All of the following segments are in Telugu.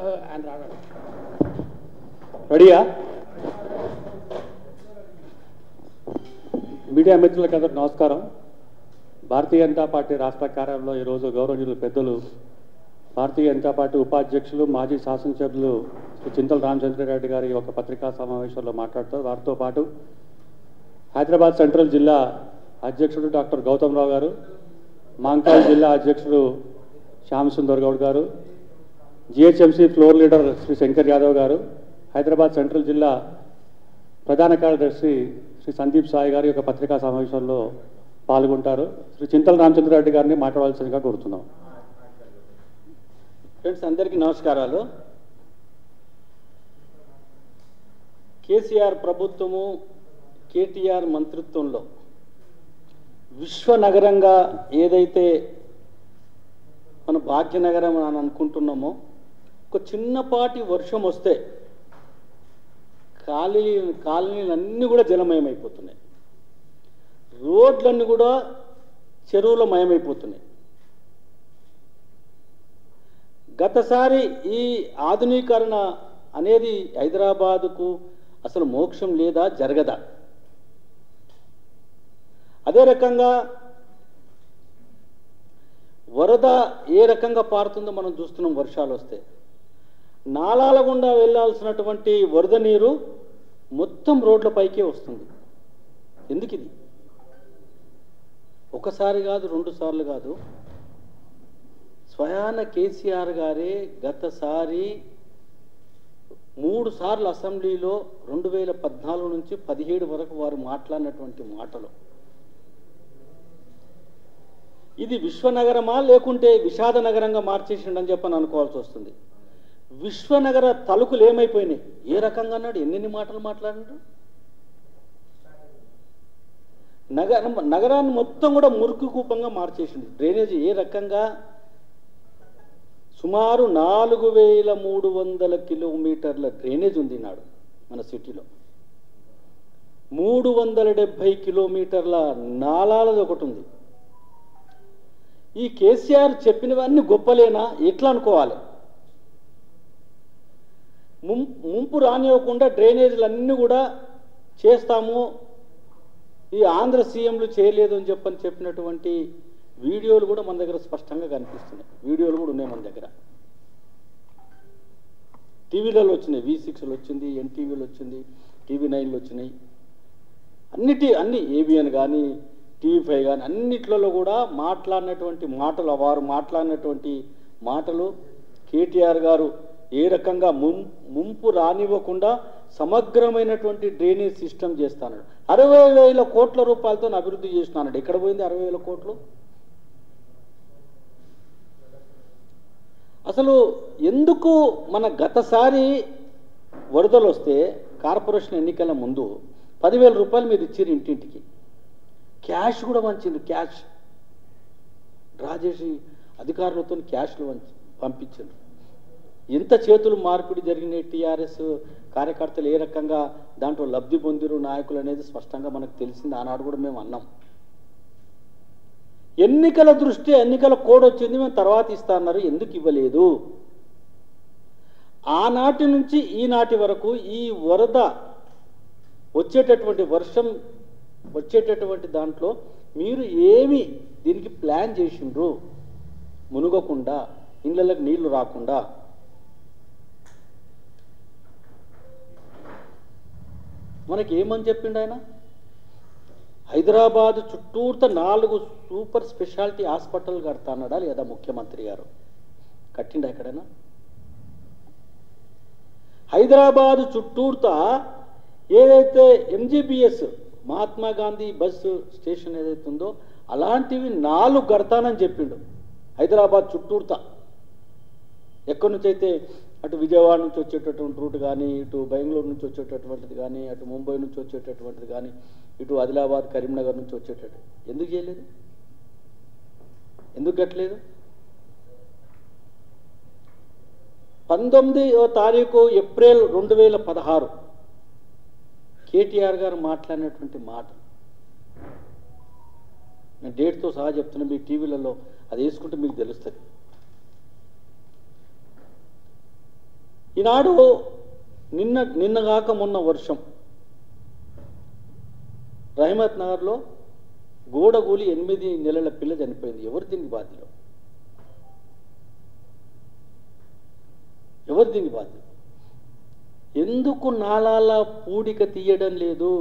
ఆయన రావాలి. రెడీయా? మీడియా మిత్రులకు అందరూ నమస్కారం. భారతీయ జనతా పార్టీ రాష్ట్ర కార్యాలయంలో ఈరోజు గౌరవనీయులు పెద్దలు భారతీయ జనతా పార్టీ ఉపాధ్యక్షులు మాజీ శాసనసభ్యులు శ్రీ చింతల రామచంద్రారెడ్డి గారి ఒక పత్రికా సమావేశంలో మాట్లాడుతారు. వారితో పాటు హైదరాబాద్ సెంట్రల్ జిల్లా అధ్యక్షుడు డాక్టర్ గౌతమ్ రావు గారు మాంకాల్ జిల్లా అధ్యక్షుడు శ్యామ్ సుందర్ గౌడ్ గారు GHMC floor leader Shri Shankar Yadav గారు హైదరాబాద్ సెంట్రల్ జిల్లా ప్రధాన కార్యదర్శి శ్రీ సందీప్ సాయి గారి యొక్క పత్రికా సమావేశంలో పాల్గొంటారు. శ్రీ చింతల రామచంద్రారెడ్డి గారిని మాట్లాడవలసిందిగా కోరుతున్నాం. ఫ్రెండ్స్ అందరికీ నమస్కారాలు. కేసీఆర్ ప్రభుత్వము కేటీఆర్ మంత్రిత్వంలో విశ్వనగరంగా ఏదైతే మన భాగ్యనగరం అని అనుకుంటున్నామో ఒక చిన్నపాటి వర్షం వస్తే కాలనీ కాలనీలన్నీ కూడా జలమయమైపోతున్నాయి. రోడ్లన్నీ కూడా చెరువుల మయమైపోతున్నాయి. గతసారి ఈ ఆధునీకరణ అనేది హైదరాబాదుకు అసలు మోక్షం లేదా జరగదా? అదే రకంగా వరద ఏ రకంగా పారుతుందో మనం చూస్తున్నాం వర్షాలు వస్తే. నాలాల గుండా వెళ్ళాల్సినటువంటి వరద నీరు మొత్తం రోడ్లపైకే వస్తుంది. ఎందుకు ఇది ఒకసారి కాదు రెండు సార్లు కాదు. స్వయాన కేసీఆర్ గారే గతసారి మూడు సార్లు అసెంబ్లీలో రెండు వేల పద్నాలుగు నుంచి పదిహేడు వరకు వారు మాట్లాడినటువంటి మాటలు. ఇది విశ్వనగరమా లేకుంటే విషాద నగరంగా మార్చేసిండని చెప్పని అనుకోవాల్సి వస్తుంది. విశ్వనగర తలుకులు ఏమైపోయినాయి? ఏ రకంగా అన్నాడు? ఎన్నెన్ని మాటలు మాట్లాడినాడు? నగరం నగరాన్ని మొత్తం కూడా మురికి కూపంగా మార్చేసింది డ్రైనేజీ ఏ రకంగా? సుమారు నాలుగు వేల మూడు వందల కిలోమీటర్ల డ్రైనేజ్ ఉంది నాడు మన సిటీలో. మూడు వందల డెబ్భై కిలోమీటర్ల నాలాలది ఒకటి ఉంది. ఈ కేసీఆర్ చెప్పినవన్నీ గొప్పలేనా? ఎట్లా అనుకోవాలి? ముంపు రానివ్వకుండా డ్రైనేజీలు అన్నీ కూడా చేస్తాము. ఈ ఆంధ్ర సీఎంలు చేయలేదు అని చెప్పని చెప్పినటువంటి వీడియోలు కూడా మన దగ్గర స్పష్టంగా కనిపిస్తున్నాయి. వీడియోలు కూడా ఉన్నాయి మన దగ్గర. టీవీలలో వచ్చినాయి. వి సిక్స్లో వచ్చింది ఎన్టీవీలో వచ్చింది టీవీ నైన్లో వచ్చినాయి. అన్నిటి అన్ని ఏబిఎన్ కానీ టీవీ ఫైవ్ కానీ అన్నిట్లలో కూడా మాట్లాడినటువంటి మాటలు వారు మాట్లాడినటువంటి మాటలు కేటీఆర్ గారు ఏ రకంగా ముం ముంపు రానివ్వకుండా సమగ్రమైనటువంటి డ్రైనేజ్ సిస్టమ్ చేస్తాను అరవై వేల కోట్ల రూపాయలతో అభివృద్ధి చేస్తున్నాడు ఎక్కడ పోయింది అరవై వేల కోట్లు? అసలు ఎందుకు మన గతసారి వరదలు వస్తే కార్పొరేషన్ ఎన్నికల ముందు పదివేల రూపాయలు మీరు ఇచ్చారు ఇంటింటికి. క్యాష్ కూడా వంచింది క్యాష్. డ్రా చేసి అధికారులతో క్యాష్లు వంచి పంపించారు ఇంత చేతులు మార్పిడి జరిగిన టీఆర్ఎస్ కార్యకర్తలు ఏ రకంగా దాంట్లో లబ్ధి పొందిరు నాయకులు అనేది స్పష్టంగా మనకు తెలిసింది. ఆనాడు కూడా మేము అన్నాం. ఎన్నికల దృష్టి ఎన్నికల కోడ్ వచ్చింది మేము తర్వాత ఇస్తా అన్నారు. ఎందుకు ఇవ్వలేదు? ఆనాటి నుంచి ఈనాటి వరకు ఈ వరద వచ్చేటటువంటి వర్షం వచ్చేటటువంటి దాంట్లో మీరు ఏమి దీనికి ప్లాన్ చేసిండ్రు? మునుగకుండా ఇళ్ళకి నీళ్ళు రాకుండా. మనకి ఏమని చెప్పిండు ఆయన? హైదరాబాద్ చుట్టూర్త నాలుగు సూపర్ స్పెషాలిటీ హాస్పిటల్ కడతానడా లేదా ముఖ్యమంత్రి గారు? కట్టిండా ఎక్కడైనా? హైదరాబాద్ చుట్టూర్త ఏదైతే MGBS Mahatma Gandhi bus station ఏదైతే ఉందో అలాంటివి నాలుగు కడతానని చెప్పిండు హైదరాబాద్ చుట్టూర్త. ఎక్కడి నుంచి అయితే అటు విజయవాడ నుంచి వచ్చేటటువంటి రూట్ కానీ ఇటు బెంగళూరు నుంచి వచ్చేటటువంటిది కానీ అటు ముంబై నుంచి వచ్చేటటువంటిది కానీ ఇటు ఆదిలాబాద్ కరీంనగర్ నుంచి వచ్చేటట్టు. ఎందుకు చేయలేదు? ఎందుకు కట్టలేదు? పంతొమ్మిదో తారీఖు ఏప్రిల్ రెండు వేల పదహారు కేటీఆర్ గారు మాట్లాడినటువంటి మాట. నేను డేట్తో సహా చెప్తున్నా మీ టీవీలలో అది వేసుకుంటే మీకు తెలుస్తుంది. ఈనాడు నిన్న నిన్నగాక మొన్న వర్షం. రహమత్ నగర్లో గోడగూలి ఎనిమిది నెలల పిల్ల చనిపోయింది. ఎవరు దీనికి బాధ్యులు? ఎవరు దీనికి బాధ్యులు? ఎందుకు నాలాల పూడిక తీయడం లేదు?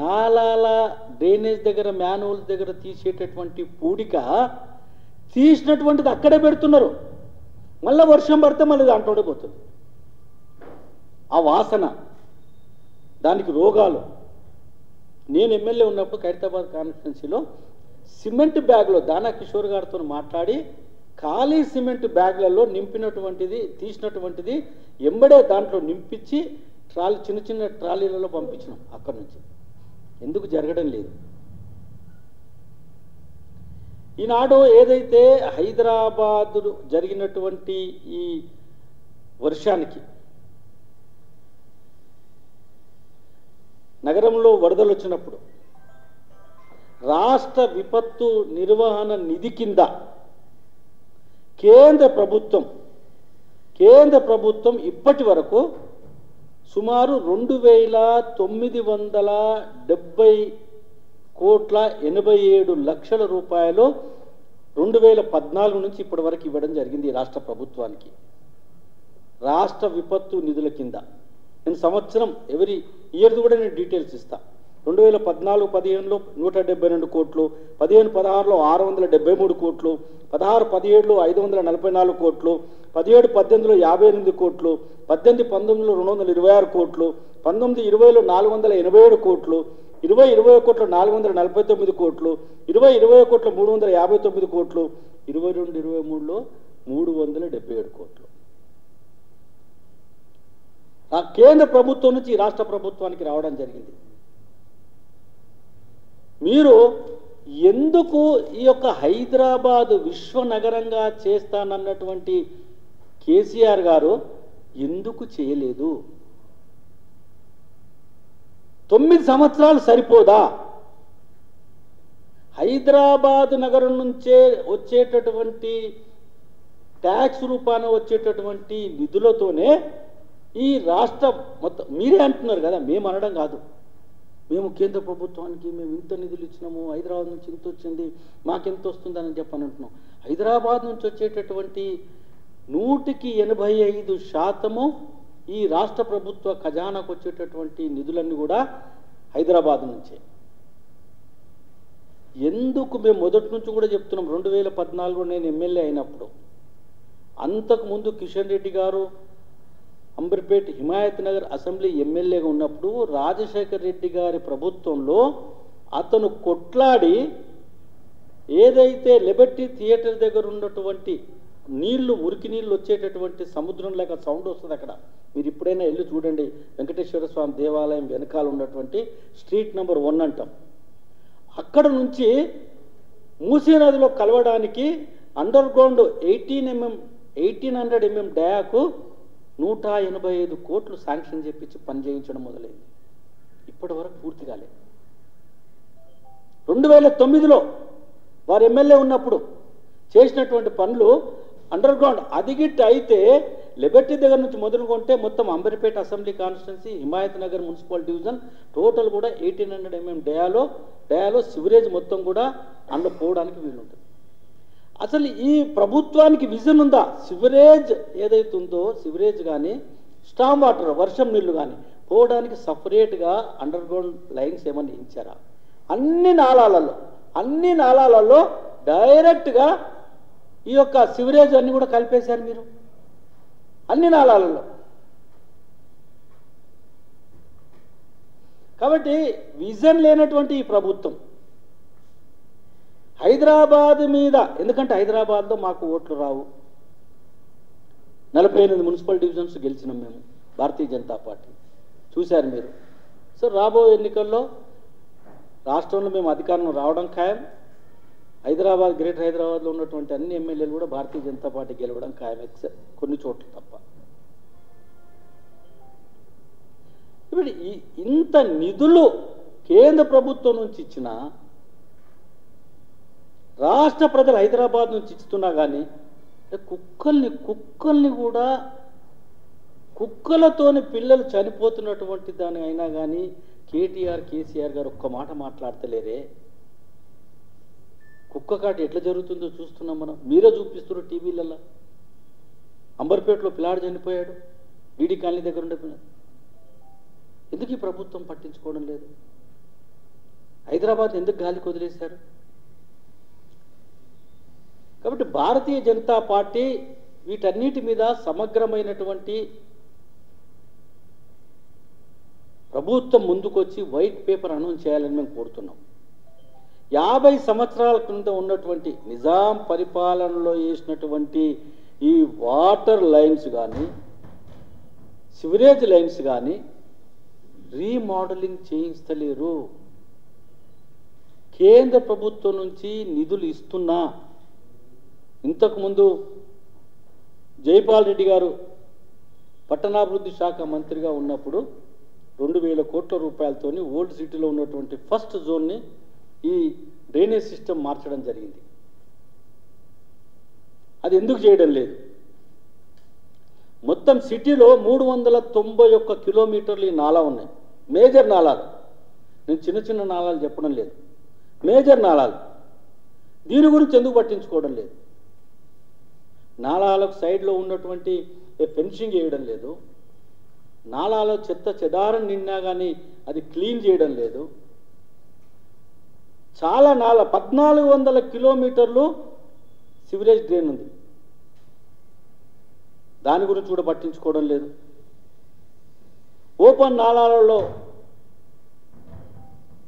నాలాల డ్రైనేజ్ దగ్గర మ్యాన్హోల్స్ దగ్గర తీసేటటువంటి పూడిక తీసినటువంటిది అక్కడే పెడుతున్నారు. మళ్ళీ వర్షం పడితే మళ్ళీ దాంట్లోనే పోతుంది. ఆ వాసన దానికి రోగాలు. నేను ఎమ్మెల్యే ఉన్నప్పుడు ఖైరతాబాద్ కాన్స్టిట్యున్సీలో సిమెంట్ బ్యాగ్లో దానా కిషోర్ గారితో మాట్లాడి ఖాళీ సిమెంట్ బ్యాగ్లలో నింపినటువంటిది తీసినటువంటిది ఎంబడే దాంట్లో నింపించి ట్రాలీ చిన్న చిన్న ట్రాలీలలో పంపించినాం అక్కడి నుంచి. ఎందుకు జరగడం లేదు? ఈనాడు ఏదైతే హైదరాబాదు జరిగినటువంటి ఈ వర్షానికి నగరంలో వరదలు వచ్చినప్పుడు రాష్ట్ర విపత్తు నిర్వహణ నిధి కింద కేంద్ర ప్రభుత్వం కేంద్ర ప్రభుత్వం ఇప్పటి వరకు సుమారు రెండు వేల తొమ్మిది వందల డెబ్బై కోట్ల ఎనభై ఏడు లక్షల రూపాయలు రెండు వేల పద్నాలుగు నుంచి ఇప్పటి వరకు ఇవ్వడం జరిగింది ఈ రాష్ట్ర ప్రభుత్వానికి. రాష్ట్ర విపత్తు నిధుల కింద. నేను సంవత్సరం ఎవరి ఇయర్ది కూడా నేను డీటెయిల్స్ ఇస్తా. రెండు వేల పద్నాలుగు పదిహేనులో నూట డెబ్బై రెండు కోట్లు పదిహేను పదహారులో ఆరు వందల డెబ్బై మూడు కోట్లు పదహారు పదిహేడులో ఐదు వందల నలభై నాలుగు కోట్లు పదిహేడు పద్దెనిమిదిలో యాభై ఎనిమిది కోట్లు పద్దెనిమిది పంతొమ్మిదిలో రెండు వందల ఇరవై ఆరు కోట్లు పంతొమ్మిది ఇరవైలో నాలుగు వందల ఎనభై ఏడు కోట్లు ఇరవై ఇరవై కోట్ల నాలుగు వందల నలభై తొమ్మిది కోట్లు ఇరవై ఇరవై కోట్ల మూడు వందల యాభై తొమ్మిది కోట్లు ఇరవై రెండు ఇరవై మూడులో మూడు వందల డెబ్బై ఏడు కోట్లు. ఆ కేంద్ర ప్రభుత్వం నుంచి ఈ రాష్ట్ర ప్రభుత్వానికి రావడం జరిగింది. మీరు ఎందుకు ఈ యొక్క హైదరాబాద్ విశ్వనగరంగా చేస్తానన్నటువంటి కేసీఆర్ గారు ఎందుకు చేయలేదు? తొమ్మిది సంవత్సరాలు సరిపోదా? హైదరాబాద్ నగరం నుంచే వచ్చేటటువంటి ట్యాక్స్ రూపాన వచ్చేటటువంటి నిధులతోనే ఈ రాష్ట్ర మొత్తం మీరే అంటున్నారు కదా మేము అనడం కాదు. మేము కేంద్ర ప్రభుత్వానికి మేము ఇంత నిధులు ఇచ్చినాము హైదరాబాద్ నుంచి ఇంత వచ్చింది మాకెంత వస్తుందని చెప్పని అంటున్నాం. హైదరాబాద్ నుంచి వచ్చేటటువంటి నూటికి ఎనభై ఐదు శాతము ఈ రాష్ట్ర ప్రభుత్వ ఖజానాకు వచ్చేటటువంటి నిధులన్నీ కూడా హైదరాబాద్ నుంచే. ఎందుకు మేము మొదటి నుంచి కూడా చెప్తున్నాం రెండు వేల పద్నాలుగులో నేను ఎమ్మెల్యే అయినప్పుడు. అంతకుముందు కిషన్ రెడ్డి గారు అంబర్పేట్ హిమాయత్ నగర్ అసెంబ్లీ ఎమ్మెల్యేగా ఉన్నప్పుడు రాజశేఖర్ రెడ్డి గారి ప్రభుత్వంలో అతను కొట్లాడి ఏదైతే లిబర్టీ థియేటర్ దగ్గర ఉన్నటువంటి నీళ్ళు ఉరికి నీళ్ళు వచ్చేటటువంటి సముద్రం లేక సౌండ్ వస్తుంది అక్కడ. మీరు ఇప్పుడైనా వెళ్ళి చూడండి వెంకటేశ్వర స్వామి దేవాలయం వెనకాల ఉన్నటువంటి స్ట్రీట్ నెంబర్ వన్ అంటాం. అక్కడ నుంచి మూసీ నదిలో కలవడానికి underground eighteen MM eighteen hundred MM డయాకు నూట ఎనభై ఐదు కోట్లు శాంక్షన్ చేపించి పని చేయించడం మొదలైంది. ఇప్పటి వరకు పూర్తి కాలేదు రెండు వేల తొమ్మిదిలో వారు ఎమ్మెల్యే ఉన్నప్పుడు చేసినటువంటి పనులు అండర్ గ్రౌండ్ అదిగిట్ అయితే లిబర్టీ దగ్గర నుంచి మొదలుకుంటే మొత్తం Amberpet assembly constituency Himayat Nagar municipal division total కూడా ఎయిటీన్ హండ్రెడ్ ఎంఎం డయాలో డయాలో సివరేజ్ మొత్తం కూడా అందులో పోవడానికి వీలుంటుంది అసలు ఈ ప్రభుత్వానికి విజన్ ఉందా? సివరేజ్ ఏదైతే ఉందో సివరేజ్ కానీ స్టామ్ వాటర్ వర్షం నీళ్ళు కానీ పోవడానికి సపరేట్గా అండర్ గ్రౌండ్ లైన్స్ ఏమన్నా ఇచ్చారా? అన్ని నాళాలలో అన్ని నాళాలలో డైరెక్ట్గా ఈ యొక్క సివరేజ్ అన్ని కూడా కలిపేశారు మీరు. అన్ని నాళాలలో. కాబట్టి విజన్ లేనటువంటి ఈ ప్రభుత్వం హైదరాబాద్ మీద ఎందుకంటే హైదరాబాద్లో మాకు ఓట్లు రావు. నలభై ఎనిమిది మున్సిపల్ డివిజన్స్ గెలిచినాం మేము భారతీయ జనతా పార్టీ. చూశారు మీరు. సో రాబోయే ఎన్నికల్లో రాష్ట్రంలో మేము అధికారం రావడం ఖాయం. హైదరాబాద్ గ్రేటర్ హైదరాబాద్లో ఉన్నటువంటి అన్ని ఎమ్మెల్యేలు కూడా భారతీయ జనతా పార్టీ గెలవడం ఖాయం ఎక్సెప్ట్ కొన్ని చోట్ల తప్ప. ఇప్పుడు ఈ- ఇంత నిధులు కేంద్ర ప్రభుత్వం నుంచి ఇచ్చిన రాష్ట్ర ప్రజలు హైదరాబాద్ నుంచి ఇస్తున్నా కానీ కుక్కల్ని కుక్కల్ని కూడా కుక్కలతోని పిల్లలు చనిపోతున్నటువంటి దాని అయినా కానీ కేటీఆర్ కేసీఆర్ గారు ఒక్క మాట మాట్లాడతలేరే. కుక్క కాటి ఎట్లా జరుగుతుందో చూస్తున్నాం మనం. మీరే చూపిస్తున్నారు టీవీలలో అంబర్పేటలో పిల్లాడు చనిపోయాడు. ఈడీ కాలనీ దగ్గర ఉండే ఎందుకు ఈ ప్రభుత్వం పట్టించుకోవడం లేదు? హైదరాబాద్ ఎందుకు గాలికి వదిలేశారు? కాబట్టి భారతీయ జనతా పార్టీ వీటన్నిటి మీద సమగ్రమైనటువంటి ప్రభుత్వం ముందుకొచ్చి వైట్ పేపర్ అనౌన్స్ చేయాలని మేము కోరుతున్నాం. యాభై సంవత్సరాల క్రింద ఉన్నటువంటి నిజాం పరిపాలనలో వేసినటువంటి ఈ వాటర్ లైన్స్ కానీ సివరేజ్ లైన్స్ కానీ రీమోడలింగ్ చేయించలేరు. కేంద్ర ప్రభుత్వం నుంచి నిధులు ఇస్తున్నా. ఇంతకుముందు జైపాల్ రెడ్డి గారు పట్టణాభివృద్ధి శాఖ మంత్రిగా ఉన్నప్పుడు రెండు వేల కోట్ల రూపాయలతోని ఓల్డ్ సిటీలో ఉన్నటువంటి ఫస్ట్ జోన్ని ఈ డ్రైనేజ్ సిస్టమ్ మార్చడం జరిగింది. అది ఎందుకు చేయడం లేదు? మొత్తం సిటీలో మూడు వందల తొంభై ఒక్క కిలోమీటర్లు ఈ నాలా ఉన్నాయి. మేజర్ నాలాలు. నేను చిన్న చిన్న నాలాలు చెప్పడం లేదు. మేజర్ నాలాలు. దీని గురించి ఎందుకు పట్టించుకోవడం లేదు? నాలాలకు సైడ్లో ఉన్నటువంటి ఫెన్సింగ్ వేయడం లేదు. నాలాలో చెత్త చెదారం నిన్నా కానీ అది క్లీన్ చేయడం లేదు. చాలా నాల పద్నాలుగు వందల కిలోమీటర్లు సివరేజ్ డ్రైన్ ఉంది. దాని గురించి కూడా పట్టించుకోవడం లేదు. ఓపెన్ నాళాలలో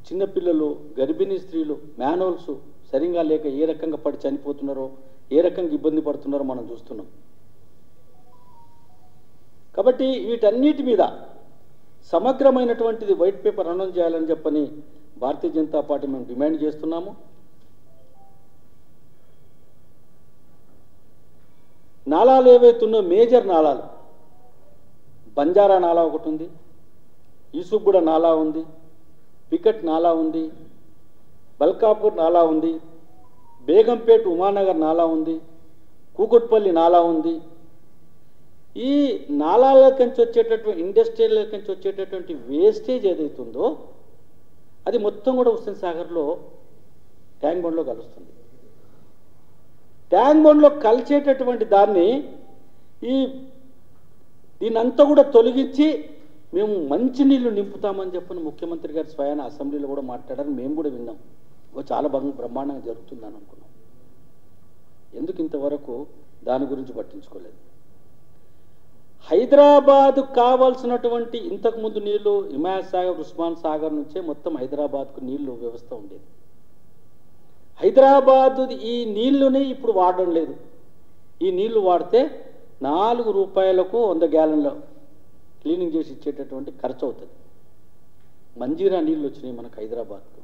చిన్నపిల్లలు గర్భిణీ స్త్రీలు మ్యానువల్స్ సరిగా లేక ఏ రకంగా పడి చనిపోతున్నారో ఏ రకంగా ఇబ్బంది పడుతున్నారో మనం చూస్తున్నాం. కాబట్టి వీటన్నిటి మీద సమగ్రమైనటువంటిది వైట్ పేపర్ అనౌన్స్ చేయాలని చెప్పని భారతీయ జనతా పార్టీ మేము డిమాండ్ చేస్తున్నాము. నాలాలు ఏవైతున్నో మేజర్ నాలాలు బంజారా నాలా ఒకటి ఉంది. ఈసుగూడ నాలా ఉంది. పికట్ నాలా ఉంది. బల్కాపూర్ నాలా ఉంది. బేగంపేట్ ఉమానగర్ నాలా ఉంది. కూకుట్పల్లి నాలా ఉంది. ఈ నాలాల నుంచి వచ్చేటటువంటి ఇండస్ట్రియల్ నుంచి వచ్చేటటువంటి వేస్టేజ్ ఏదైతుందో అది మొత్తం కూడా హుస్సేన్ సాగర్లో ట్యాంక్ బండ్లో కలుస్తుంది. ట్యాంక్ బండ్లో కలిసేటటువంటి దాన్ని ఈ దీనంతా కూడా తొలగించి మేము మంచినీళ్ళు నింపుతామని చెప్పిన ముఖ్యమంత్రి గారు స్వయాన అసెంబ్లీలో కూడా మాట్లాడారు. మేము కూడా విన్నాం. ఓ చాలా బాగా బ్రహ్మాండంగా జరుగుతుందని అనుకున్నాం. ఎందుకు ఇంతవరకు దాని గురించి పట్టించుకోలేదు? హైదరాబాద్ కావాల్సినటువంటి ఇంతకుముందు నీళ్ళు హిమాయత్ సాగర్ ఉస్మాన్ సాగర్ నుంచే మొత్తం హైదరాబాద్కు నీళ్ళు వ్యవస్థ ఉండేది. హైదరాబాద్ ఈ నీళ్ళుని ఇప్పుడు వాడడం లేదు. ఈ నీళ్ళు వాడితే నాలుగు రూపాయలకు వంద గ్యాలన్ల క్లీనింగ్ చేసి ఇచ్చేటటువంటి ఖర్చు అవుతుంది మంజీరా నీళ్ళు వచ్చినాయి మనకు హైదరాబాద్కు.